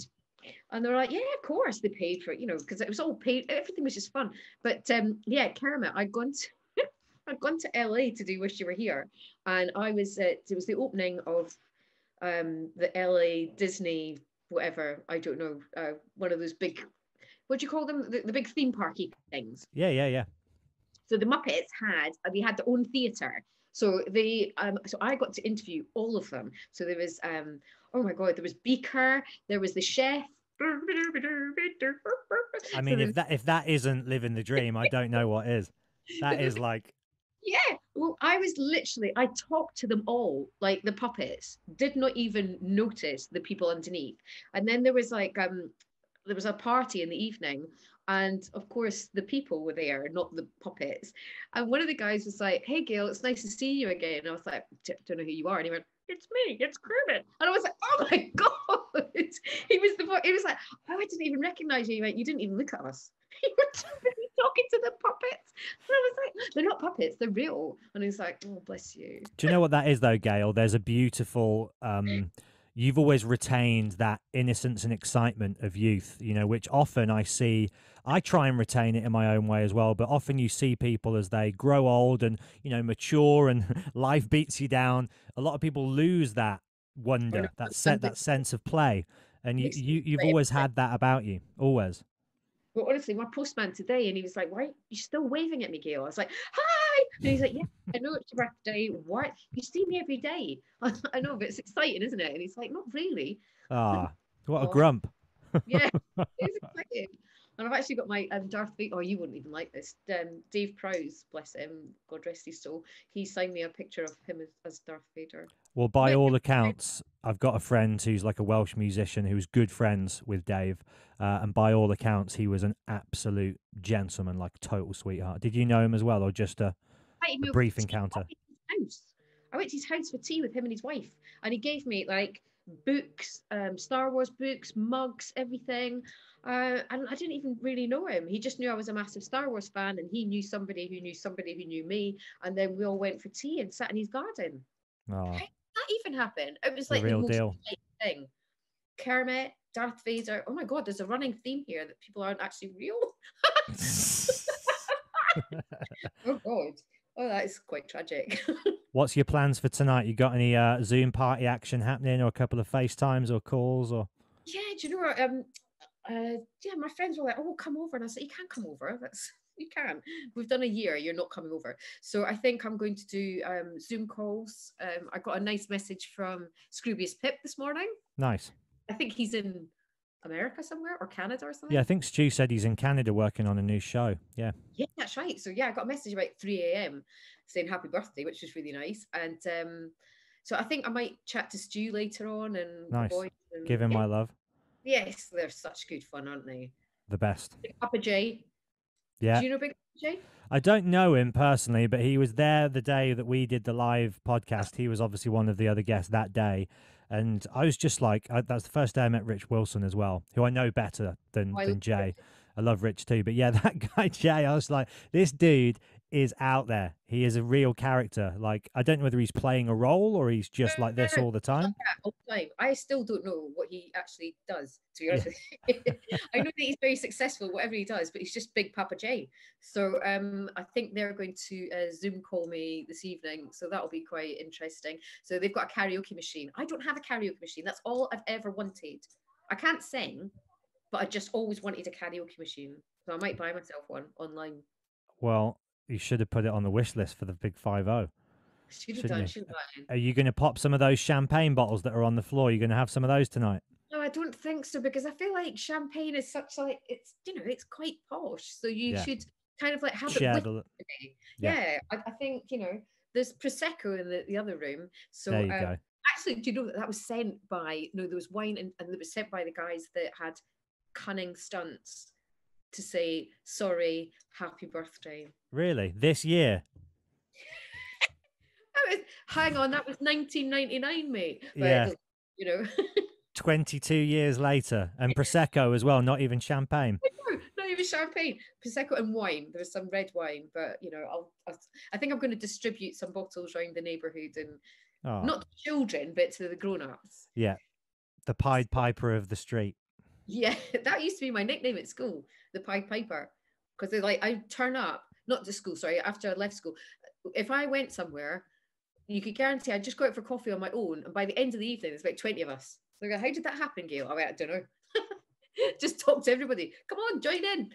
And they're like, "Yeah, of course." They paid for it, you know, because it was all paid. Everything was just fun. But um, yeah, Kermit, I'd gone to I'd gone to LA to do Wish You Were Here, and I was at it was the opening of um, the LA Disney whatever I don't know uh, one of those big what do you call them? The, the big theme parky things. Yeah yeah yeah. So the Muppets had uh, they had their own theater. So they um so I got to interview all of them. So there was um oh my god there was Beaker there was the chef. I mean, if that if that isn't living the dream, I don't know what is. That is like yeah. Well, I was literally, I talked to them all, like the puppets, did not even notice the people underneath. And then there was like, um, there was a party in the evening. And of course, the people were there, not the puppets. And one of the guys was like, Hey, Gail, it's nice to see you again. And I was like, Don't know who you are. And he went, It's me, it's Kermit. And I was like, Oh my God. he was the, he was like, Oh, I didn't even recognize you. Went, You didn't even look at us. you were talking to the puppets. And I was like, they're not puppets, they're real. And he's like, oh, bless you. Do you know what that is, though, Gail? There's a beautiful. Um, you've always retained that innocence and excitement of youth, you know, which often I see. I try and retain it in my own way as well, but often you see people as they grow old and, you know, mature and life beats you down. A lot of people lose that wonder, that set, that sense of play. And you, you you've always had that about you, always. Well, honestly, my postman today, and he was like, "Why are you still waving at me, Gail?" I was like, "Hi," and he's like, "Yeah, I know it's your birthday. What? You see me every day." I know, but it's exciting, isn't it? And he's like, "Not really." Ah, what a grump! yeah, it's exciting. And I've actually got my um, Darth Vader. Oh, you wouldn't even like this. Um, Dave Prowse, bless him, God rest his soul. He signed me a picture of him as, as Darth Vader. Well, by all accounts, I've got a friend who's like a Welsh musician who's good friends with Dave, uh, and by all accounts, he was an absolute gentleman, like total sweetheart. Did you know him as well, or just a, A brief encounter? I went to his house. I went to his house for tea with him and his wife, and he gave me like books, um, Star Wars books, mugs, everything. Uh, and I didn't even really know him. He just knew I was a massive Star Wars fan, and he knew somebody who knew somebody who knew me. And then we all went for tea and sat in his garden. Oh, That even happened. It was The like real the most deal. thing. Kermit, Darth Vader. Oh my God, there's a running theme here that people aren't actually real. Oh God. Oh, that is quite tragic. What's your plans for tonight? You got any uh, Zoom party action happening, or a couple of FaceTimes or calls, or yeah, do you know what? Um, uh, yeah, my friends were like, "Oh, come over," and I said, "You can't come over. That's you can't. We've done a year. You're not coming over." So I think I'm going to do um, Zoom calls. Um, I got a nice message from Scroobius Pip this morning. nice? I think he's in America somewhere or Canada or something. Yeah, I think Stu said he's in Canada working on a new show. Yeah, Yeah, that's right. So yeah, I got a message about 3 a.m. saying happy birthday, which was really nice. And um, so I think I might chat to Stu later on and Nice. and- give him yeah, my love. Yes, they're such good fun, aren't they? The best. Big Papa J. Yeah. Do you know Big Papa J? I don't know him personally, but he was there the day that we did the live podcast. He was obviously one of the other guests that day. And I was just like, I, that's the first day I met Rich Wilson as well, who I know better than, Oh, I than Jay. I love Rich too. But yeah, that guy, Jay, I was like, this dude is out there. He is a real character. Like, I don't know whether he's playing a role or he's just like this all the time. All the time. I still don't know what he actually does, to be honest with you. I know that he's very successful, whatever he does, but he's just Big Papa J. So um, I think they're going to uh, Zoom call me this evening. So that'll be quite interesting. So they've got a karaoke machine. I don't have a karaoke machine. That's all I've ever wanted. I can't sing, but I just always wanted a karaoke machine. So I might buy myself one online. Well, you should have put it on the wish list for the big five oh. Should have done, shouldn't I? Are you going to pop some of those champagne bottles that are on the floor? You're going to have some of those tonight? No, I don't think so because I feel like champagne is such like it's you know it's quite posh, so you Yeah. should kind of like have it with the, you. Yeah. Yeah, I, I think you know there's prosecco in the, the other room. So there you um, go. actually, do you know that that was sent by no, there was wine and, and it was sent by the guys that had cunning stunts to say sorry, happy birthday. Really? This year? Was, hang on, that was 1999, mate. But, Yeah. You know, 22 years later. And Prosecco as well, not even champagne. no, not even champagne, prosecco and wine. There was some red wine, but you know, I'll, I'll I think I'm going to distribute some bottles around the neighbourhood and Oh, not to children, but to the grown-ups. yeah. The Pied Piper of the street. Yeah, that used to be my nickname at school, the Pied Piper, because they're like I turn up not to school, sorry, after I left school. If I went somewhere, you could guarantee I'd just go out for coffee on my own, and by the end of the evening, there's about twenty of us. So they go, how did that happen, Gail? I went, I don't know. just talk to everybody. Come on, join in.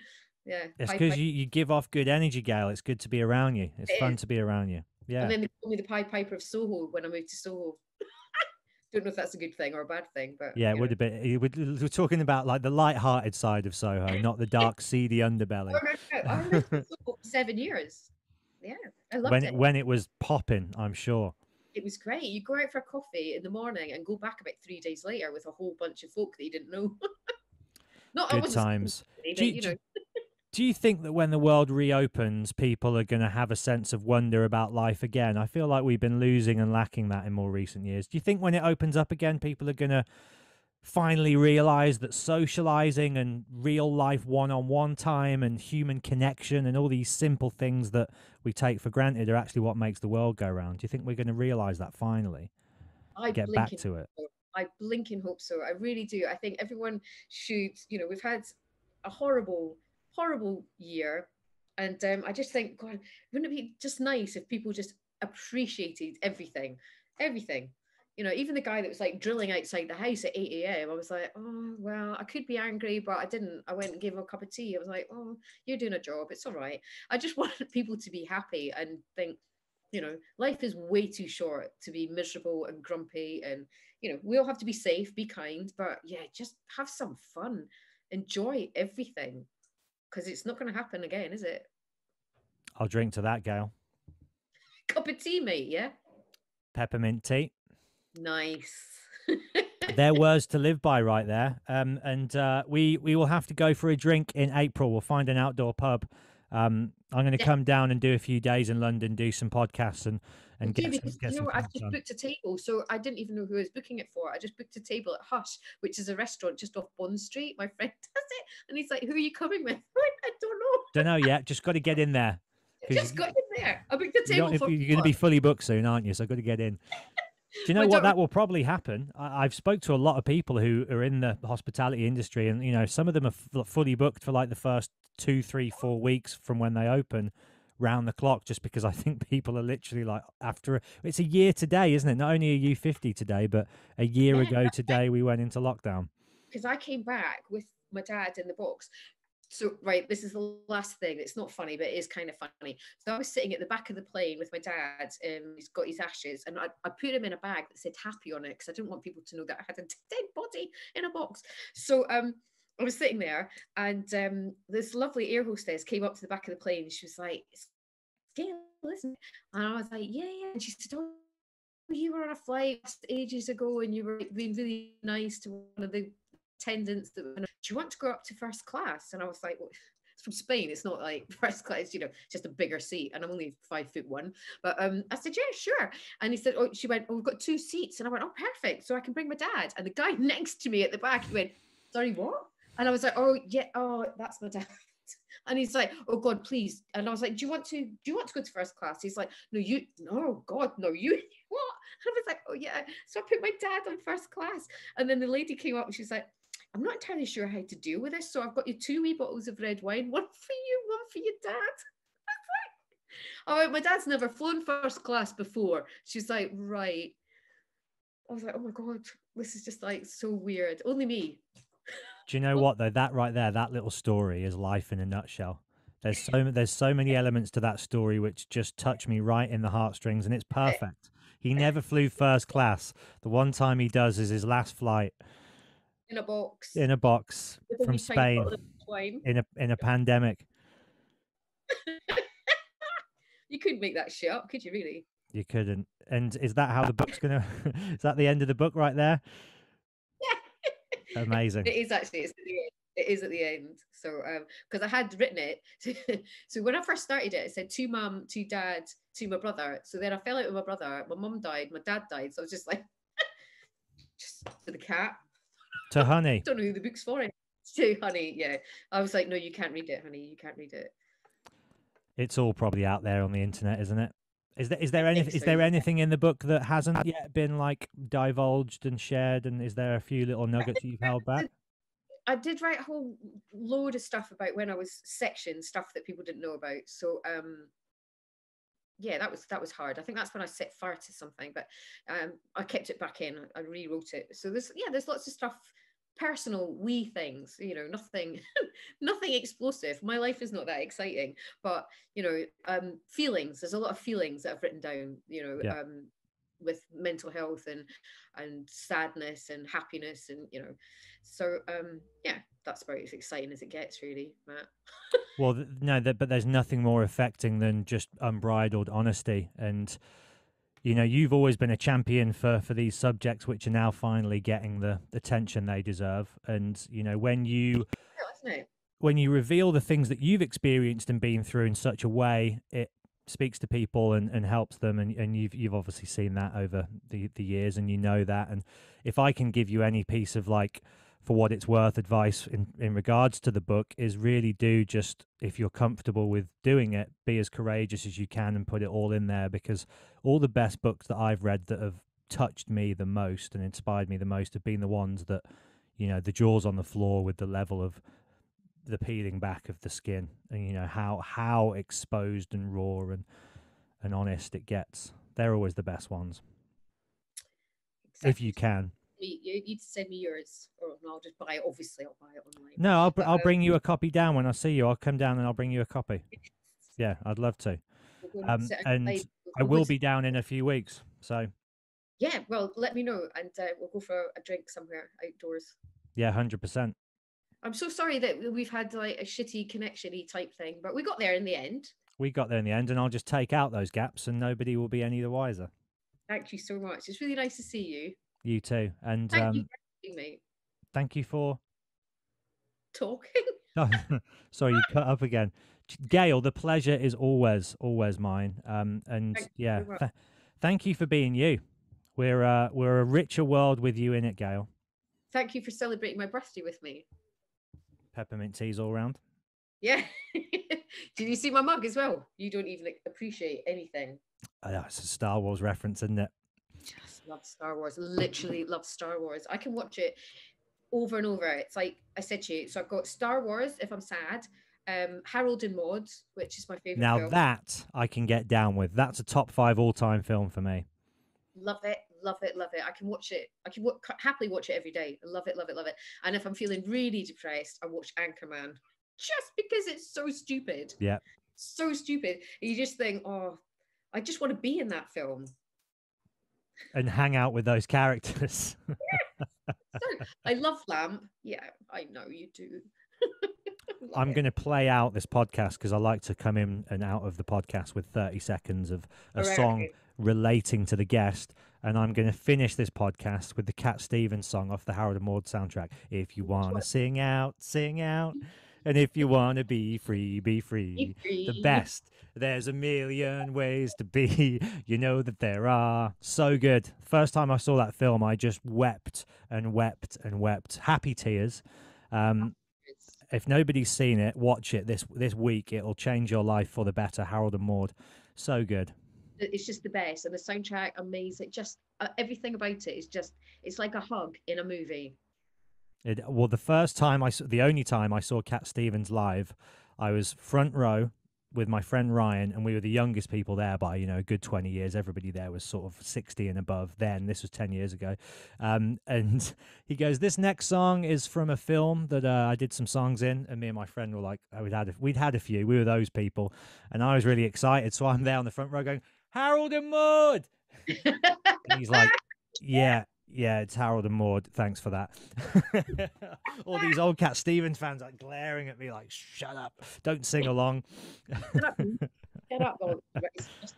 Yeah, It's because you, you give off good energy, Gail. It's good to be around you. It's It fun is. to be around you. Yeah. And then they call me the Pied Piper of Soho when I moved to Soho. Don't know if that's a good thing or a bad thing, but Yeah, it would have been. We're talking about like the light-hearted side of Soho, not the dark, seedy underbelly. know. I lived- I lived in Soho for seven years. Yeah, I loved When it. it, when it was popping, I'm sure. It was great. You go out for a coffee in the morning and go back about three days later with a whole bunch of folk that you didn't know. Not Good times. speaking, Do but, you- you know, Do you think that when the world reopens, people are going to have a sense of wonder about life again? I feel like we've been losing and lacking that in more recent years. Do you think when it opens up again, people are going to finally realize that socializing and real life one on one time and human connection and all these simple things that we take for granted are actually what makes the world go round? Do you think we're going to realize that finally? I Get back to it. so. I blink and hope so. I really do. I think everyone should, you know, we've had a horrible, horrible year. And um, I just think, God, wouldn't it be just nice if people just appreciated everything, everything? You know, even the guy that was like drilling outside the house at 8 a.m., I was like, oh, well, I could be angry, but I didn't. I went and gave him a cup of tea. I was like, oh, you're doing a job. It's all right. I just want people to be happy and think, you know, life is way too short to be miserable and grumpy. And, you know, we all have to be safe, be kind, but yeah, just have some fun, enjoy everything. Because it's not going to happen again, is it? I'll drink to that, Gail. Cup of tea, mate. Yeah. Peppermint tea. Nice. Their words to live by, right there. Um, and uh, we we will have to go for a drink in April. We'll find an outdoor pub. Um, I'm going to Yeah. come down and do a few days in London, do some podcasts, and and get some, because get you know some I've just done. booked a table, so I didn't even know who I was booking it for. I just booked a table at Hush, which is a restaurant just off Bond Street. My friend does it, and he's like, "Who are you coming with?" I don't know. Don't know yet. Just got to get in there. Just got in there. I booked don't- table for. you're going to be fully booked soon, aren't you? So I've got to get in. Do you know what? That will probably happen. I, I've spoke to a lot of people who are in the hospitality industry, and you know, some of them are f- fully booked for like the first two, three, four weeks from when they open, round the clock. Just because I think people are literally like after a, it's a year today, isn't it? Not only are you 50 today, but a year Yeah, ago today we went into lockdown. because I came back with my dad in the box. So, right, this is the last thing. It's not funny, but it is kind of funny. So, I was sitting at the back of the plane with my dad, and he's got his ashes, and I, I put him in a bag that said happy on it because I didn't want people to know that I had a dead body in a box. So, um, I was sitting there, and um, this lovely air hostess came up to the back of the plane. She was like, "It's Gail, isn't? And I was like, "Yeah, yeah." And she said, "Oh, you were on a flight ages ago, and you were being really nice to one of the attendants that were, do you want to go up to first class? And I was like, well, it's from Spain. It's not like first class, you know, just a bigger seat. And I'm only five foot one. But um, I said, yeah, sure. And he said, oh, she went, oh, we've got two seats. And I went, oh, perfect. So I can bring my dad. And the guy next to me at the back, he went, sorry, what? And I was like, oh, yeah, oh, that's my dad. And he's like, "Oh God, please!" And I was like, "Do you want to? Do you want to go to first class?" He's like, "No, you. No, God, no, you. What?" And I was like, "Oh yeah." So I put my dad on first class, and then the lady came up and she's like, I'm not entirely sure how to deal with this. So I've got you two wee bottles of red wine, one for you, one for your dad. I went, oh, my dad's never flown first class before. She's like, right. I was like, oh my God, this is just like so weird. Only me. Do you know what though? That right there, that little story is life in a nutshell. There's so there's so many elements to that story which just touch me right in the heartstrings, and it's eh. perfect. He eh. never flew first class. The one time he does is his last flight In a box. in a box with from Spain bottle of wine. in a in a pandemic. You couldn't make that shit up, could you really? You couldn't. And is that how the book's gonna? is that the end of the book right there? Amazing. It is actually. It's at the end. It is at the end. So, um, because I had written it. so when I first started it, it said to mum, to dad, to my brother. So then I fell out with my brother. My mum died. My dad died. So I was just like, just to the cat. To honey. Don't know who the book's for. It. To honey, yeah. I was like, no, you can't read it, honey. You can't read it. It's all probably out there on the internet, isn't it? Is there is there anything is so, there yeah. anything in the book that hasn't yet been like divulged and shared? And is there a few little nuggets you've held back? I did write a whole load of stuff about when I was section stuff that people didn't know about. So um yeah, that was that was hard. I think that's when I set fire to something, but um I kept it back in. I rewrote it. So there's yeah, there's lots of stuff, personal wee things, you know, nothing nothing explosive. My life is not that exciting, but you know, um feelings. There's a lot of feelings that I've written down, you know, Yeah. um with mental health and and sadness and happiness and you know so um yeah that's about as exciting as it gets really matt Well, no, but there's nothing more affecting than just unbridled honesty. And you know, you've always been a champion for for these subjects, which are now finally getting the attention they deserve. And you know, when you yeah, when you reveal the things that you've experienced and been through in such a way, it speaks to people and, and helps them. And, and you've you've obviously seen that over the, the years and you know that. And if I can give you any piece of like for what it's worth advice in, in regards to the book is really do just if you're comfortable with doing it be as courageous as you can and put it all in there because all the best books that I've read that have touched me the most and inspired me the most have been the ones that you know the jaws on the floor with the level of the peeling back of the skin and you know how how exposed and raw and and honest it gets. They're always the best ones. If you can me you need to send me yours or i'll just buy it obviously i'll buy it online. No i'll, But, I'll um, bring you a copy down when i see you. I'll come down and i'll bring you a copy. Yeah i'd love to. Um, and i will be down in a few weeks so. Yeah well let me know and uh, we'll go for a drink somewhere outdoors. Yeah 100% I'm so sorry that we've had like a shitty connection-y type thing, but we got there in the end. We got there in the end, and I'll just take out those gaps, and nobody will be any the wiser. Thank you so much. It's really nice to see you. You too, and Thank um, you for me. thank you for. Talking. Sorry, you cut up again. Gail, the pleasure is always, always mine. Um, and Thank yeah, th- thank you for being you. We're uh, we're a richer world with you in it, Gail. Thank you for celebrating my birthday with me. Peppermint teas all round. Yeah. Did you see my mug as well? You don't even appreciate anything. Uh, it's a Star Wars reference, isn't it? Just love Star Wars. Literally love Star Wars. I can watch it over and over. It's like I said to you. So I've got Star Wars if I'm sad. Um, Harold and Maude, which is my favorite. Now film. that I can get down with. That's a top five all time film for me. love it, love it, love it. I can watch it. I can wa- happily watch it every day. I love it, love it, love it. And if I'm feeling really depressed, I watch Anchorman just because it's so stupid. Yeah. So stupid. You just think, oh, I just want to be in that film. And hang out with those characters. So, I love Lamp. Yeah, I know you do. I'm going to play out this podcast because I like to come in and out of the podcast with 30 seconds of a Alright, song relating to the guest. And I'm going to finish this podcast with the Cat Stevens song off the Harold and Maude soundtrack. If you want to sing out, sing out. And if you want to be free, be free. Be The best. There's a million ways to be. You know that there are. So good. First time I saw that film, I just wept and wept and wept. Happy tears. Um, if nobody's seen it, watch it this this week. It'll change your life for the better. Harold and Maude, so good. it's just the best and the soundtrack amazing just uh, everything about it is just it's like a hug in a movie It, well, the first time I, s- the only time I saw Cat Stevens live, I was front row with my friend Ryan, and we were the youngest people there by you know a good twenty years. Everybody there was sort of sixty and above. Then this was ten years ago, um, and he goes, "This next song is from a film that uh, I did some songs in," and me and my friend were like, oh, "We'd had a, we'd had a few. We were those people," and I was really excited. So I'm there on the front row going, "Harold and Maude," and he's like, "Yeah." Yeah, it's Harold and Maude. Thanks for that. All these old Cat Stevens fans like glaring at me like, "Shut up! Don't sing along." Shut up, shut up, it's just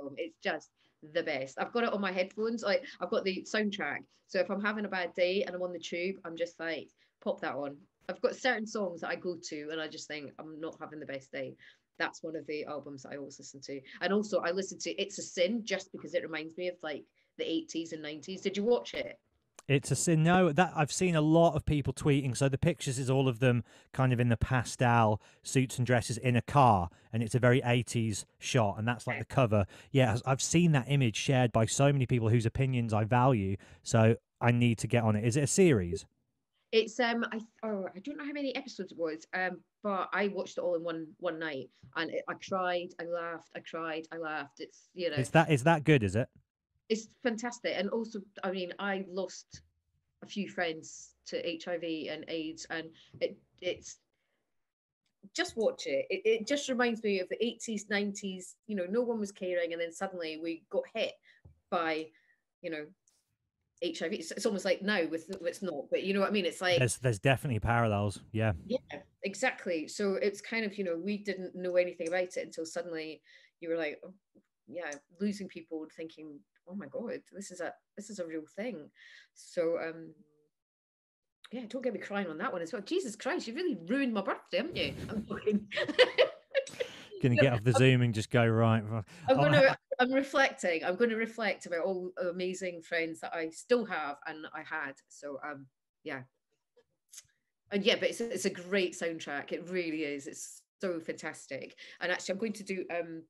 um, it's just the best i've got it on my headphones like i've got the soundtrack so if i'm having a bad day and i'm on the tube i'm just like pop that on i've got certain songs that i go to and i just think i'm not having the best day that's one of the albums that i always listen to and also i listen to it's a sin just because it reminds me of like the 80s and 90s did you watch it It's a sin. No, that I've seen a lot of people tweeting. So the pictures is all of them kind of in the pastel suits and dresses in a car, and it's a very 80s shot, and that's like the cover. Yeah, I've seen that image shared by so many people whose opinions I value. So I need to get on it. Is it a series? It's um I oh I don't know how many episodes it was um but I watched it all in one one night and it, I cried I laughed I cried I laughed it's you know Is that is that good? Is it? It's fantastic and also I mean I lost a few friends to HIV and AIDS and it it's just watch it. it it just reminds me of the 80s 90s you know no one was caring and then suddenly we got hit by you know HIV it's, it's almost like now with it's not but you know what I mean it's like There's there's definitely parallels. Yeah. yeah, exactly. So it's kind of, you know, we didn't know anything about it until suddenly you were like, oh, yeah, losing people and thinking, oh my god, this is a this is a real thing. So um yeah, don't get me crying on that one as well. Jesus Christ, you've really ruined my birthday, haven't you? I'm joking. Gonna get off the Zoom and just go right. I'm Oh, gonna I'm reflecting. I'm gonna reflect about all the amazing friends that I still have and I had. So um yeah. And yeah, but it's it's a great soundtrack. It really is. It's so fantastic. And actually I'm going to do um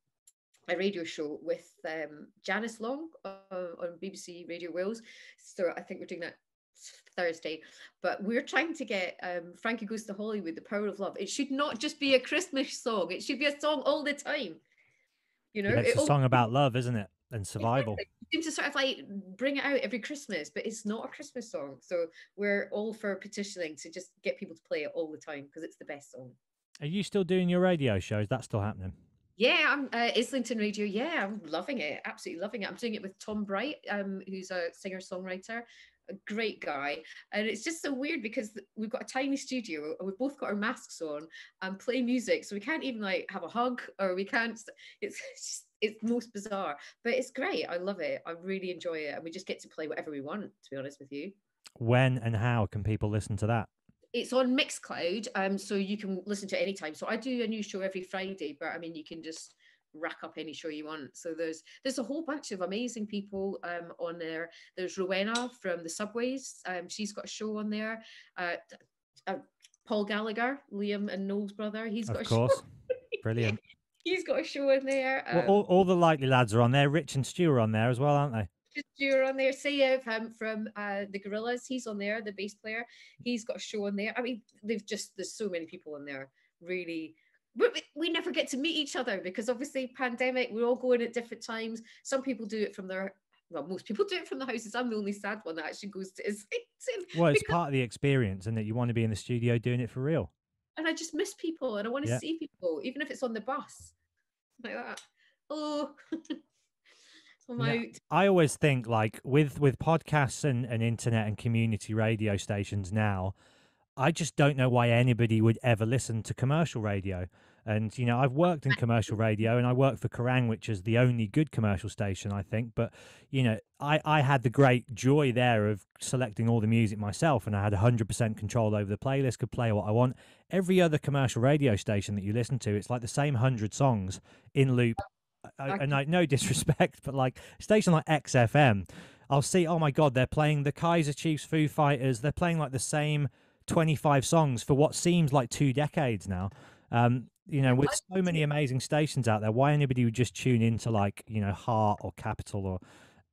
a radio show with um Janice Long uh, on BBC Radio Wales. So I think we're doing that Thursday, but we're trying to get um, Frankie Goes to Hollywood, The Power of Love. It should not just be a Christmas song, it should be a song all the time. You know, Yeah, it's it a song about love, isn't it? And survival. Exactly. You seem to sort of like bring it out every Christmas, but it's not a Christmas song. So we're all for petitioning to just get people to play it all the time because it's the best song. Are you still doing your radio shows? That's still happening. Yeah, I'm uh, Islington Radio. Yeah, I'm loving it. Absolutely loving it. I'm doing it with Tom Bright, um, who's a singer songwriter. a great guy. And it's just so weird because we've got a tiny studio and we've both got our masks on and play music. So we can't even like have a hug or we can't, it's just, it's most bizarre, but it's great. I love it. I really enjoy it. And we just get to play whatever we want, to be honest with you. When and how can people listen to that? It's on Mixcloud, um, so you can listen to it anytime. So I do a new show every Friday, but I mean, you can just rack up any show you want. So there's there's a whole bunch of amazing people um, on there. There's Rowena from the Subways. Um, she's got a show on there. Uh, uh, Paul Gallagher, Liam and Noel's brother. He's got of a course. show. Brilliant. He's got a show in there. Well, Um, all, all the likely lads are on there. Rich and Stu are on there as well, aren't they? You're on there. Sayev um, from uh, the Gorillas, he's on there, the bass player. He's got a show on there. I mean, they've just there's so many people in there. Really, but we, we never get to meet each other because obviously pandemic. We're all going at different times. Some people do it from their well, most people do it from the houses. I'm the only sad one that actually goes to his Well, it's because- part of the experience, and that you want to be in the studio doing it for real. and I just miss people and I want to Yeah. see people, even if it's on the bus, like that. Oh, Yeah. I always think like with with podcasts and, and internet and community radio stations now, I just don't know why anybody would ever listen to commercial radio. And you know, I've worked in commercial radio and I worked for Kerrang, which is the only good commercial station, I think. But you know, I, I had the great joy there of selecting all the music myself and I had 100% control over the playlist, could play what I want. Every other commercial radio station that you listen to, it's like the same 100 songs in loop. I, I and like, no disrespect, but like station like XFM, I'll see, oh my God, they're playing the Kaiser Chiefs, Foo Fighters. They're playing like the same 25 songs for what seems like two decades now. Um, you know, with so many amazing stations out there, why anybody would just tune into like, you know, Heart or Capital or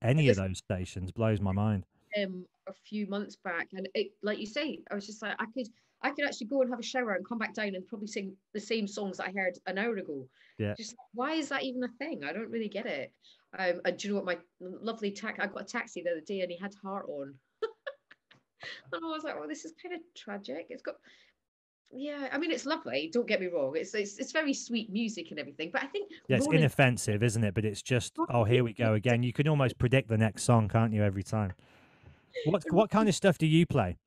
any of those stations blows my mind. um a few months back and it like you say i was just like i could i could actually go and have a shower and come back down and probably sing the same songs that i heard an hour ago. Yeah. just why is that even a thing? I don't really get it. Um and do you know what? My lovely tax i got a taxi the other day and he had heart on. And i was like oh this is kind of tragic. It's got yeah i mean it's lovely don't get me wrong. It's it's, it's very sweet music and everything but i think Yeah, it's inoffensive, isn't it? But it's just, oh, here we go again. You can almost predict the next song, can't you, every time? What what kind of stuff do you play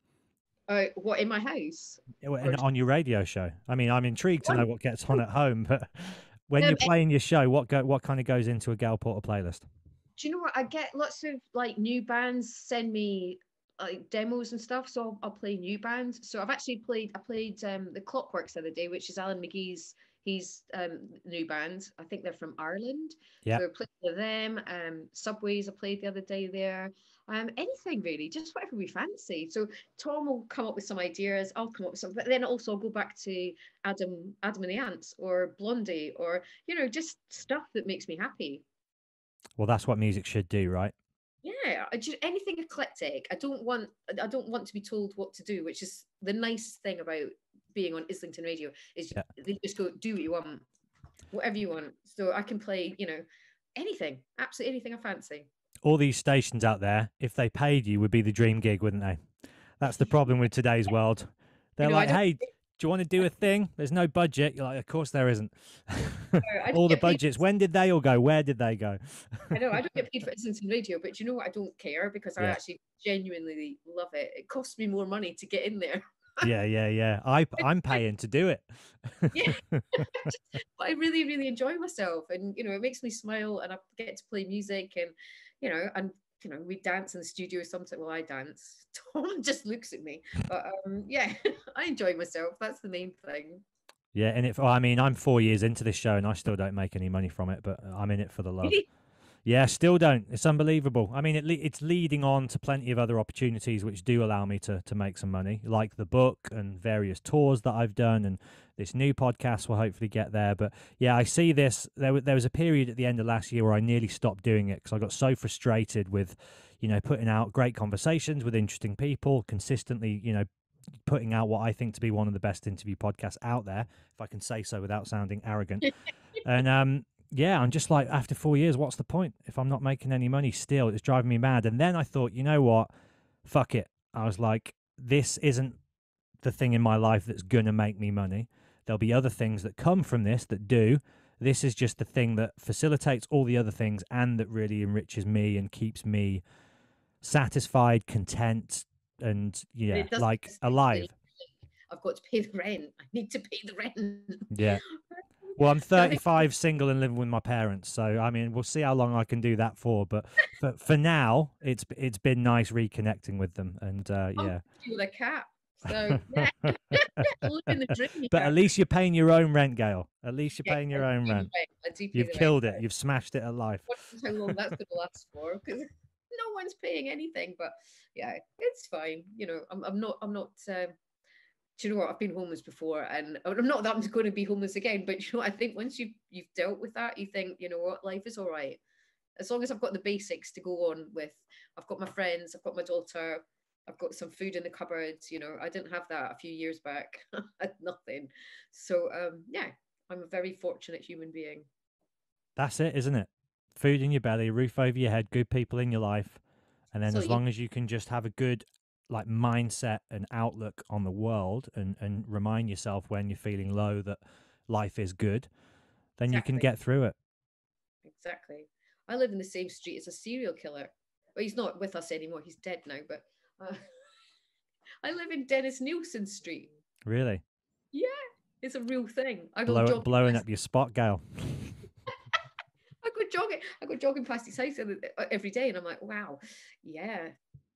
uh, what in my house and on your radio show? I mean, I'm intrigued to know what gets on at home, but when Um, you're playing your show, what go what kind of goes into a Gail Porter playlist? do you know what? I get lots of like new bands send me like demos and stuff, so I'll, I'll play new bands. So I've actually played. I played um, the Clockworks the other day, which is Alan McGee's. He's um, new band. I think they're from Ireland. Yeah. So I played with them. Um, Subways. I played the other day there. Um, anything really, just whatever we fancy. So Tom will come up with some ideas. I'll come up with some, but then also I'll go back to Adam, Adam and the Ants, or Blondie, or you know, just stuff that makes me happy. Well, that's what music should do, right? Yeah, just anything eclectic. I don't want I don't want to be told what to do, which is the nice thing about being on Islington Radio is Yeah. they just go do what you want, whatever you want. So I can play, you know, anything, absolutely anything I fancy. All these stations out there, if they paid you, would be the dream gig, wouldn't they? That's the problem with today's world. They're know, like, hey, do you want to do a thing? There's no budget. You're like, of course there isn't. Don't all the budgets. When did they all go? Where did they go? I know I don't get paid for Islington Radio, but you know what? I don't care because I actually genuinely love it. It costs me more money to get in there, yeah, yeah, yeah. I I'm paying to do it. Yeah. but I really, really enjoy myself, and you know, it makes me smile, and I get to play music, and you know, and you know, we dance in the studio sometimes. Well, I dance. Tom just looks at me, but um, yeah, I enjoy myself. That's the main thing. Yeah, and if I mean, I'm four years into this show and I still don't make any money from it, but I'm in it for the love. Yeah, still don't. It's unbelievable. I mean, it le- it's leading on to plenty of other opportunities which do allow me to to make some money, like the book and various tours that I've done, and this new podcast will hopefully get there. But yeah, I see this. There, there was a period at the end of last year where I nearly stopped doing it because I got so frustrated with, you know, putting out great conversations with interesting people consistently. You know, putting out what I think to be one of the best interview podcasts out there, if I can say so without sounding arrogant. and um, yeah, I'm just like, after four years, what's the point if I'm not making any money still? It's driving me mad. And then I thought, you know what? Fuck it. I was like, this isn't the thing in my life that's going to make me money. There'll be other things that come from this that do. This is just the thing that facilitates all the other things and that really enriches me and keeps me satisfied, content, and yeah, like alive. I've got to pay the rent. I need to pay the rent. Yeah. Well, I'm So I think- 35, single, and living with my parents. So I mean, we'll see how long I can do that for. But for, for now, it's it's been nice reconnecting with them, and uh, Oh, yeah. with a cat. So yeah, living the dream. But at least you're paying your own rent, Gail. At least you're Yeah, paying your own do pay the rent. You've the rent, killed it. You've smashed it at life. How long that's going to last for because no one's paying anything. But yeah, it's fine. You know, I'm, I'm not. I'm not. Um, do you know what? I've been homeless before, and I'm not that I'm going to be homeless again. But you know. I think once you've you've dealt with that, you think, you know what, life is all right. As long as I've got the basics to go on with, I've got my friends, I've got my daughter, I've got some food in the cupboards. You know, I didn't have that a few years back. I had nothing. So um, yeah, I'm a very fortunate human being. That's it, isn't it? Food in your belly, roof over your head, good people in your life, and then So as you- long as you can just have a good like mindset and outlook on the world, and and remind yourself when you're feeling low that life is good, then you can get through it. Exactly. I live in the same street as a serial killer. Well, he's not with us anymore. He's dead now. But uh, I live in Dennis Nilsen Street. Really, Yeah, It's a real thing. I go Blow, blowing past, up your spot, Gail. I go jogging. I go jogging past his house uh, every day, and I'm like, wow, yeah,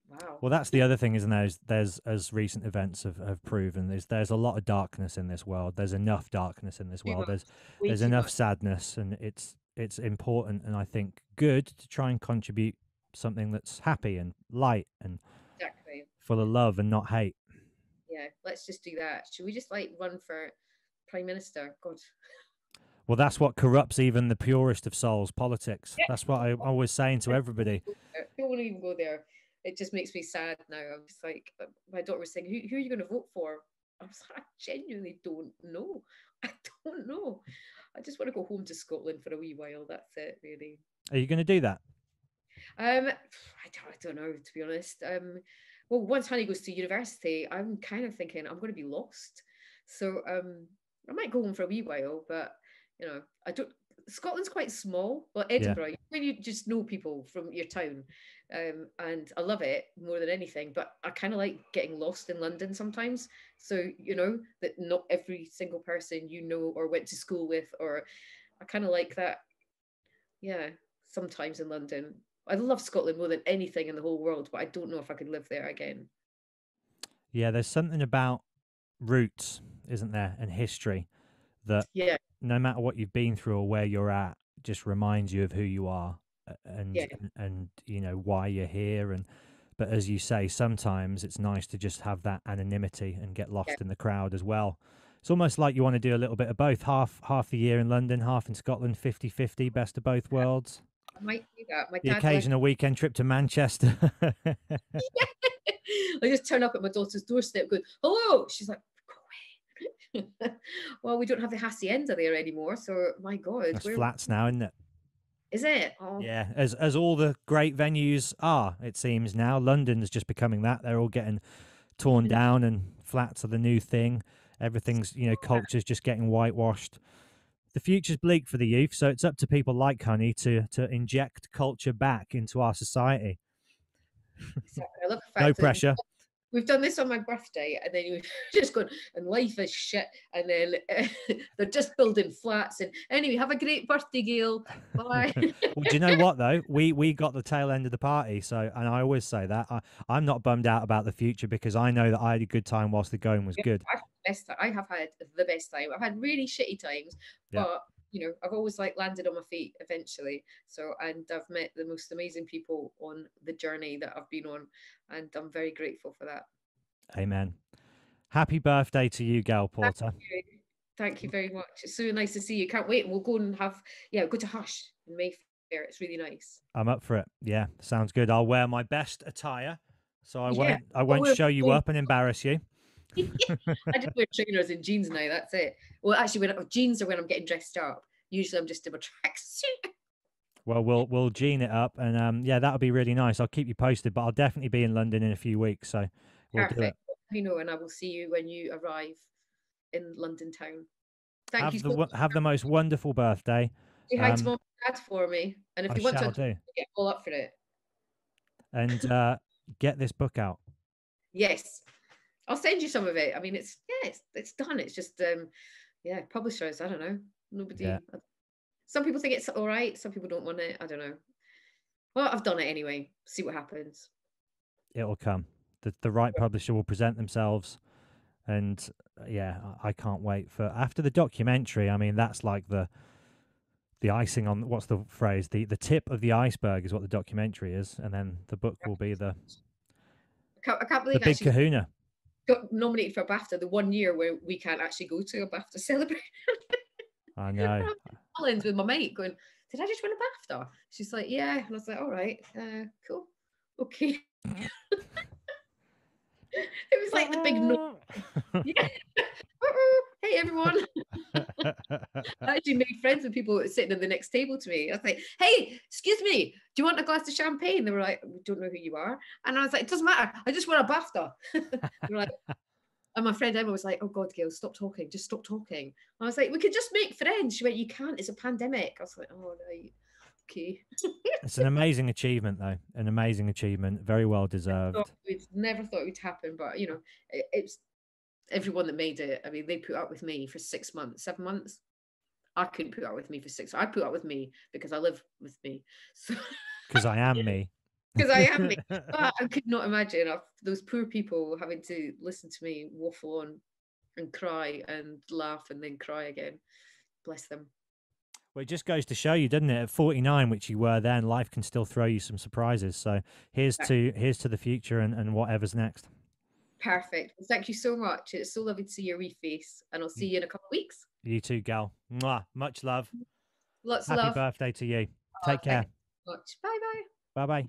wow. Well, that's the other thing, isn't there? Is there's as recent events have, have proven, is there's a lot of darkness in this world. There's enough darkness in this world. There's there's enough sadness, and it's it's important, and I think good to try and contribute something that's happy and light and. Full of love and not hate. Yeah. Let's just do that. Should we just like run for prime minister? God. Well, that's what corrupts even the purest of souls, politics. Yeah. That's what I'm always saying to everybody. there. Don't want to even go there. It just makes me sad now. I'm just like, uh, my daughter was saying, who, who are you going to vote for? I was like, I genuinely don't know. I don't know. I just want to go home to Scotland for a wee while. That's it, really. Are you going to do that? Um, I don't, I don't know, to be honest. Um, well, once Honey goes to university, I'm kind of thinking I'm going to be lost. So um, I might go home for a wee while, but you know, I don't. Scotland's quite small, but Edinburgh, when you just know people from your town, um, and I love it more than anything. But I kind of like getting lost in London sometimes. So you know that not every single person you know or went to school with, or I kind of like that. Yeah, sometimes in London. I love Scotland more than anything in the whole world, but I don't know if I could live there again. Yeah, there's something about roots, isn't there, and history that Yeah, no matter what you've been through or where you're at, just reminds you of who you are and Yeah. and, and you know why you're here. And but as you say, sometimes it's nice to just have that anonymity and get lost in the crowd as well. It's almost like you want to do a little bit of both, half half the year in London, half in Scotland, 50-50, best of both worlds. I might do that. My The occasional weekend trip to Manchester. I just turn up at my daughter's doorstep going, hello. She's like, go away. well, we don't have the Hacienda there anymore. So my God, where flats now, isn't it? is it? Oh, Yeah, as as all the great venues are, it seems now. London's just becoming that. They're all getting torn down, and flats are the new thing. Everything's you know, culture's just getting whitewashed. The future's bleak for the youth, so it's up to people like Honey to to inject culture back into our society. exactly. I love the fact No pressure. We've done this on my birthday, and then you've just gone, and life is shit. And then they're just building flats. And anyway, have a great birthday, Gail. Bye. Well, do you know what though? We we got the tail end of the party, so and I always say that I, I'm not bummed out about the future because I know that I had a good time whilst the going was Yeah, good. I've had the best I have had the best time. I've had really shitty times, Yeah. but you know, I've always like landed on my feet eventually. So, and I've met the most amazing people on the journey that I've been on, and I'm very grateful for that. Amen. Happy birthday to you, Gail Porter. you. Thank you very much. It's so nice to see you. Can't wait. We'll go and have yeah, go to Hush in Mayfair. It's really nice. I'm up for it. Yeah, sounds good. I'll wear my best attire, so I Yeah, won't I won't show you up and embarrass you. I just wear trainers and jeans now. That's it. Well, actually, when I, jeans are when I'm getting dressed up. Usually, I'm just in a tracksuit. Well, we'll we'll gene it up, and um, yeah, that'll be really nice. I'll keep you posted, but I'll definitely be in London in a few weeks, so we'll do it. Perfect. You know, and I will see you when you arrive in London town. Thank Have you so much. have the most wonderful birthday. Say hi to um, mom and dad for me. And if I you want to do. get all up for it. and uh, get this book out. Yes, I'll send you some of it. I mean, it's yeah, it's, it's done. It's just um, yeah, publishers. I don't know. Nobody. Yeah. Some people think it's all right. Some people don't want it. I don't know. Well, I've done it anyway. See what happens. It'll come. The the right publisher will present themselves, and uh, yeah, I can't wait for after the documentary. I mean, that's like the the icing on what's the phrase? The the tip of the iceberg is what the documentary is, and then the book will be the I can't, I can't the believe I big actually kahuna. Got nominated for a BAFTA the one year where we can't actually go to a BAFTA celebration. I know. Collins with my mate going, Did I just win a BAFTA? She's like, Yeah. And I was like, All right, uh, cool. Okay. it was like the big no. Yeah. Hey everyone. I actually made friends with people sitting at the next table to me. I was like, hey, excuse me, do you want a glass of champagne? They were like, we don't know who you are. And I was like, it doesn't matter. I just want a BAFTA. they were like, and my friend Emma was like, oh God, Gail, stop talking. Just stop talking. I was like, we could just make friends. She went, you can't. It's a pandemic. I was like, oh, right. Okay. it's an amazing achievement, though. An amazing achievement. Very well deserved. thought we'd never thought it would happen, but you know, it, it's everyone that made it. I mean, they put up with me for six months, seven months. I couldn't put up with me for six. I put up with me because I live with me. So Because I am me. because I am me. But I could not imagine those poor people having to listen to me waffle on and cry and laugh and then cry again. Bless them. Well, it just goes to show you, doesn't it? At 49, which you were then, life can still throw you some surprises. So here's to here's to the future and, and whatever's next. Perfect. Well, thank you so much. It's so lovely to see your wee face, and I'll see mm. you in a couple of weeks. You too, gal. Mwah. Much love. Lots Happy of love. Happy birthday to you. Oh, Take care. much. Bye bye. Bye bye.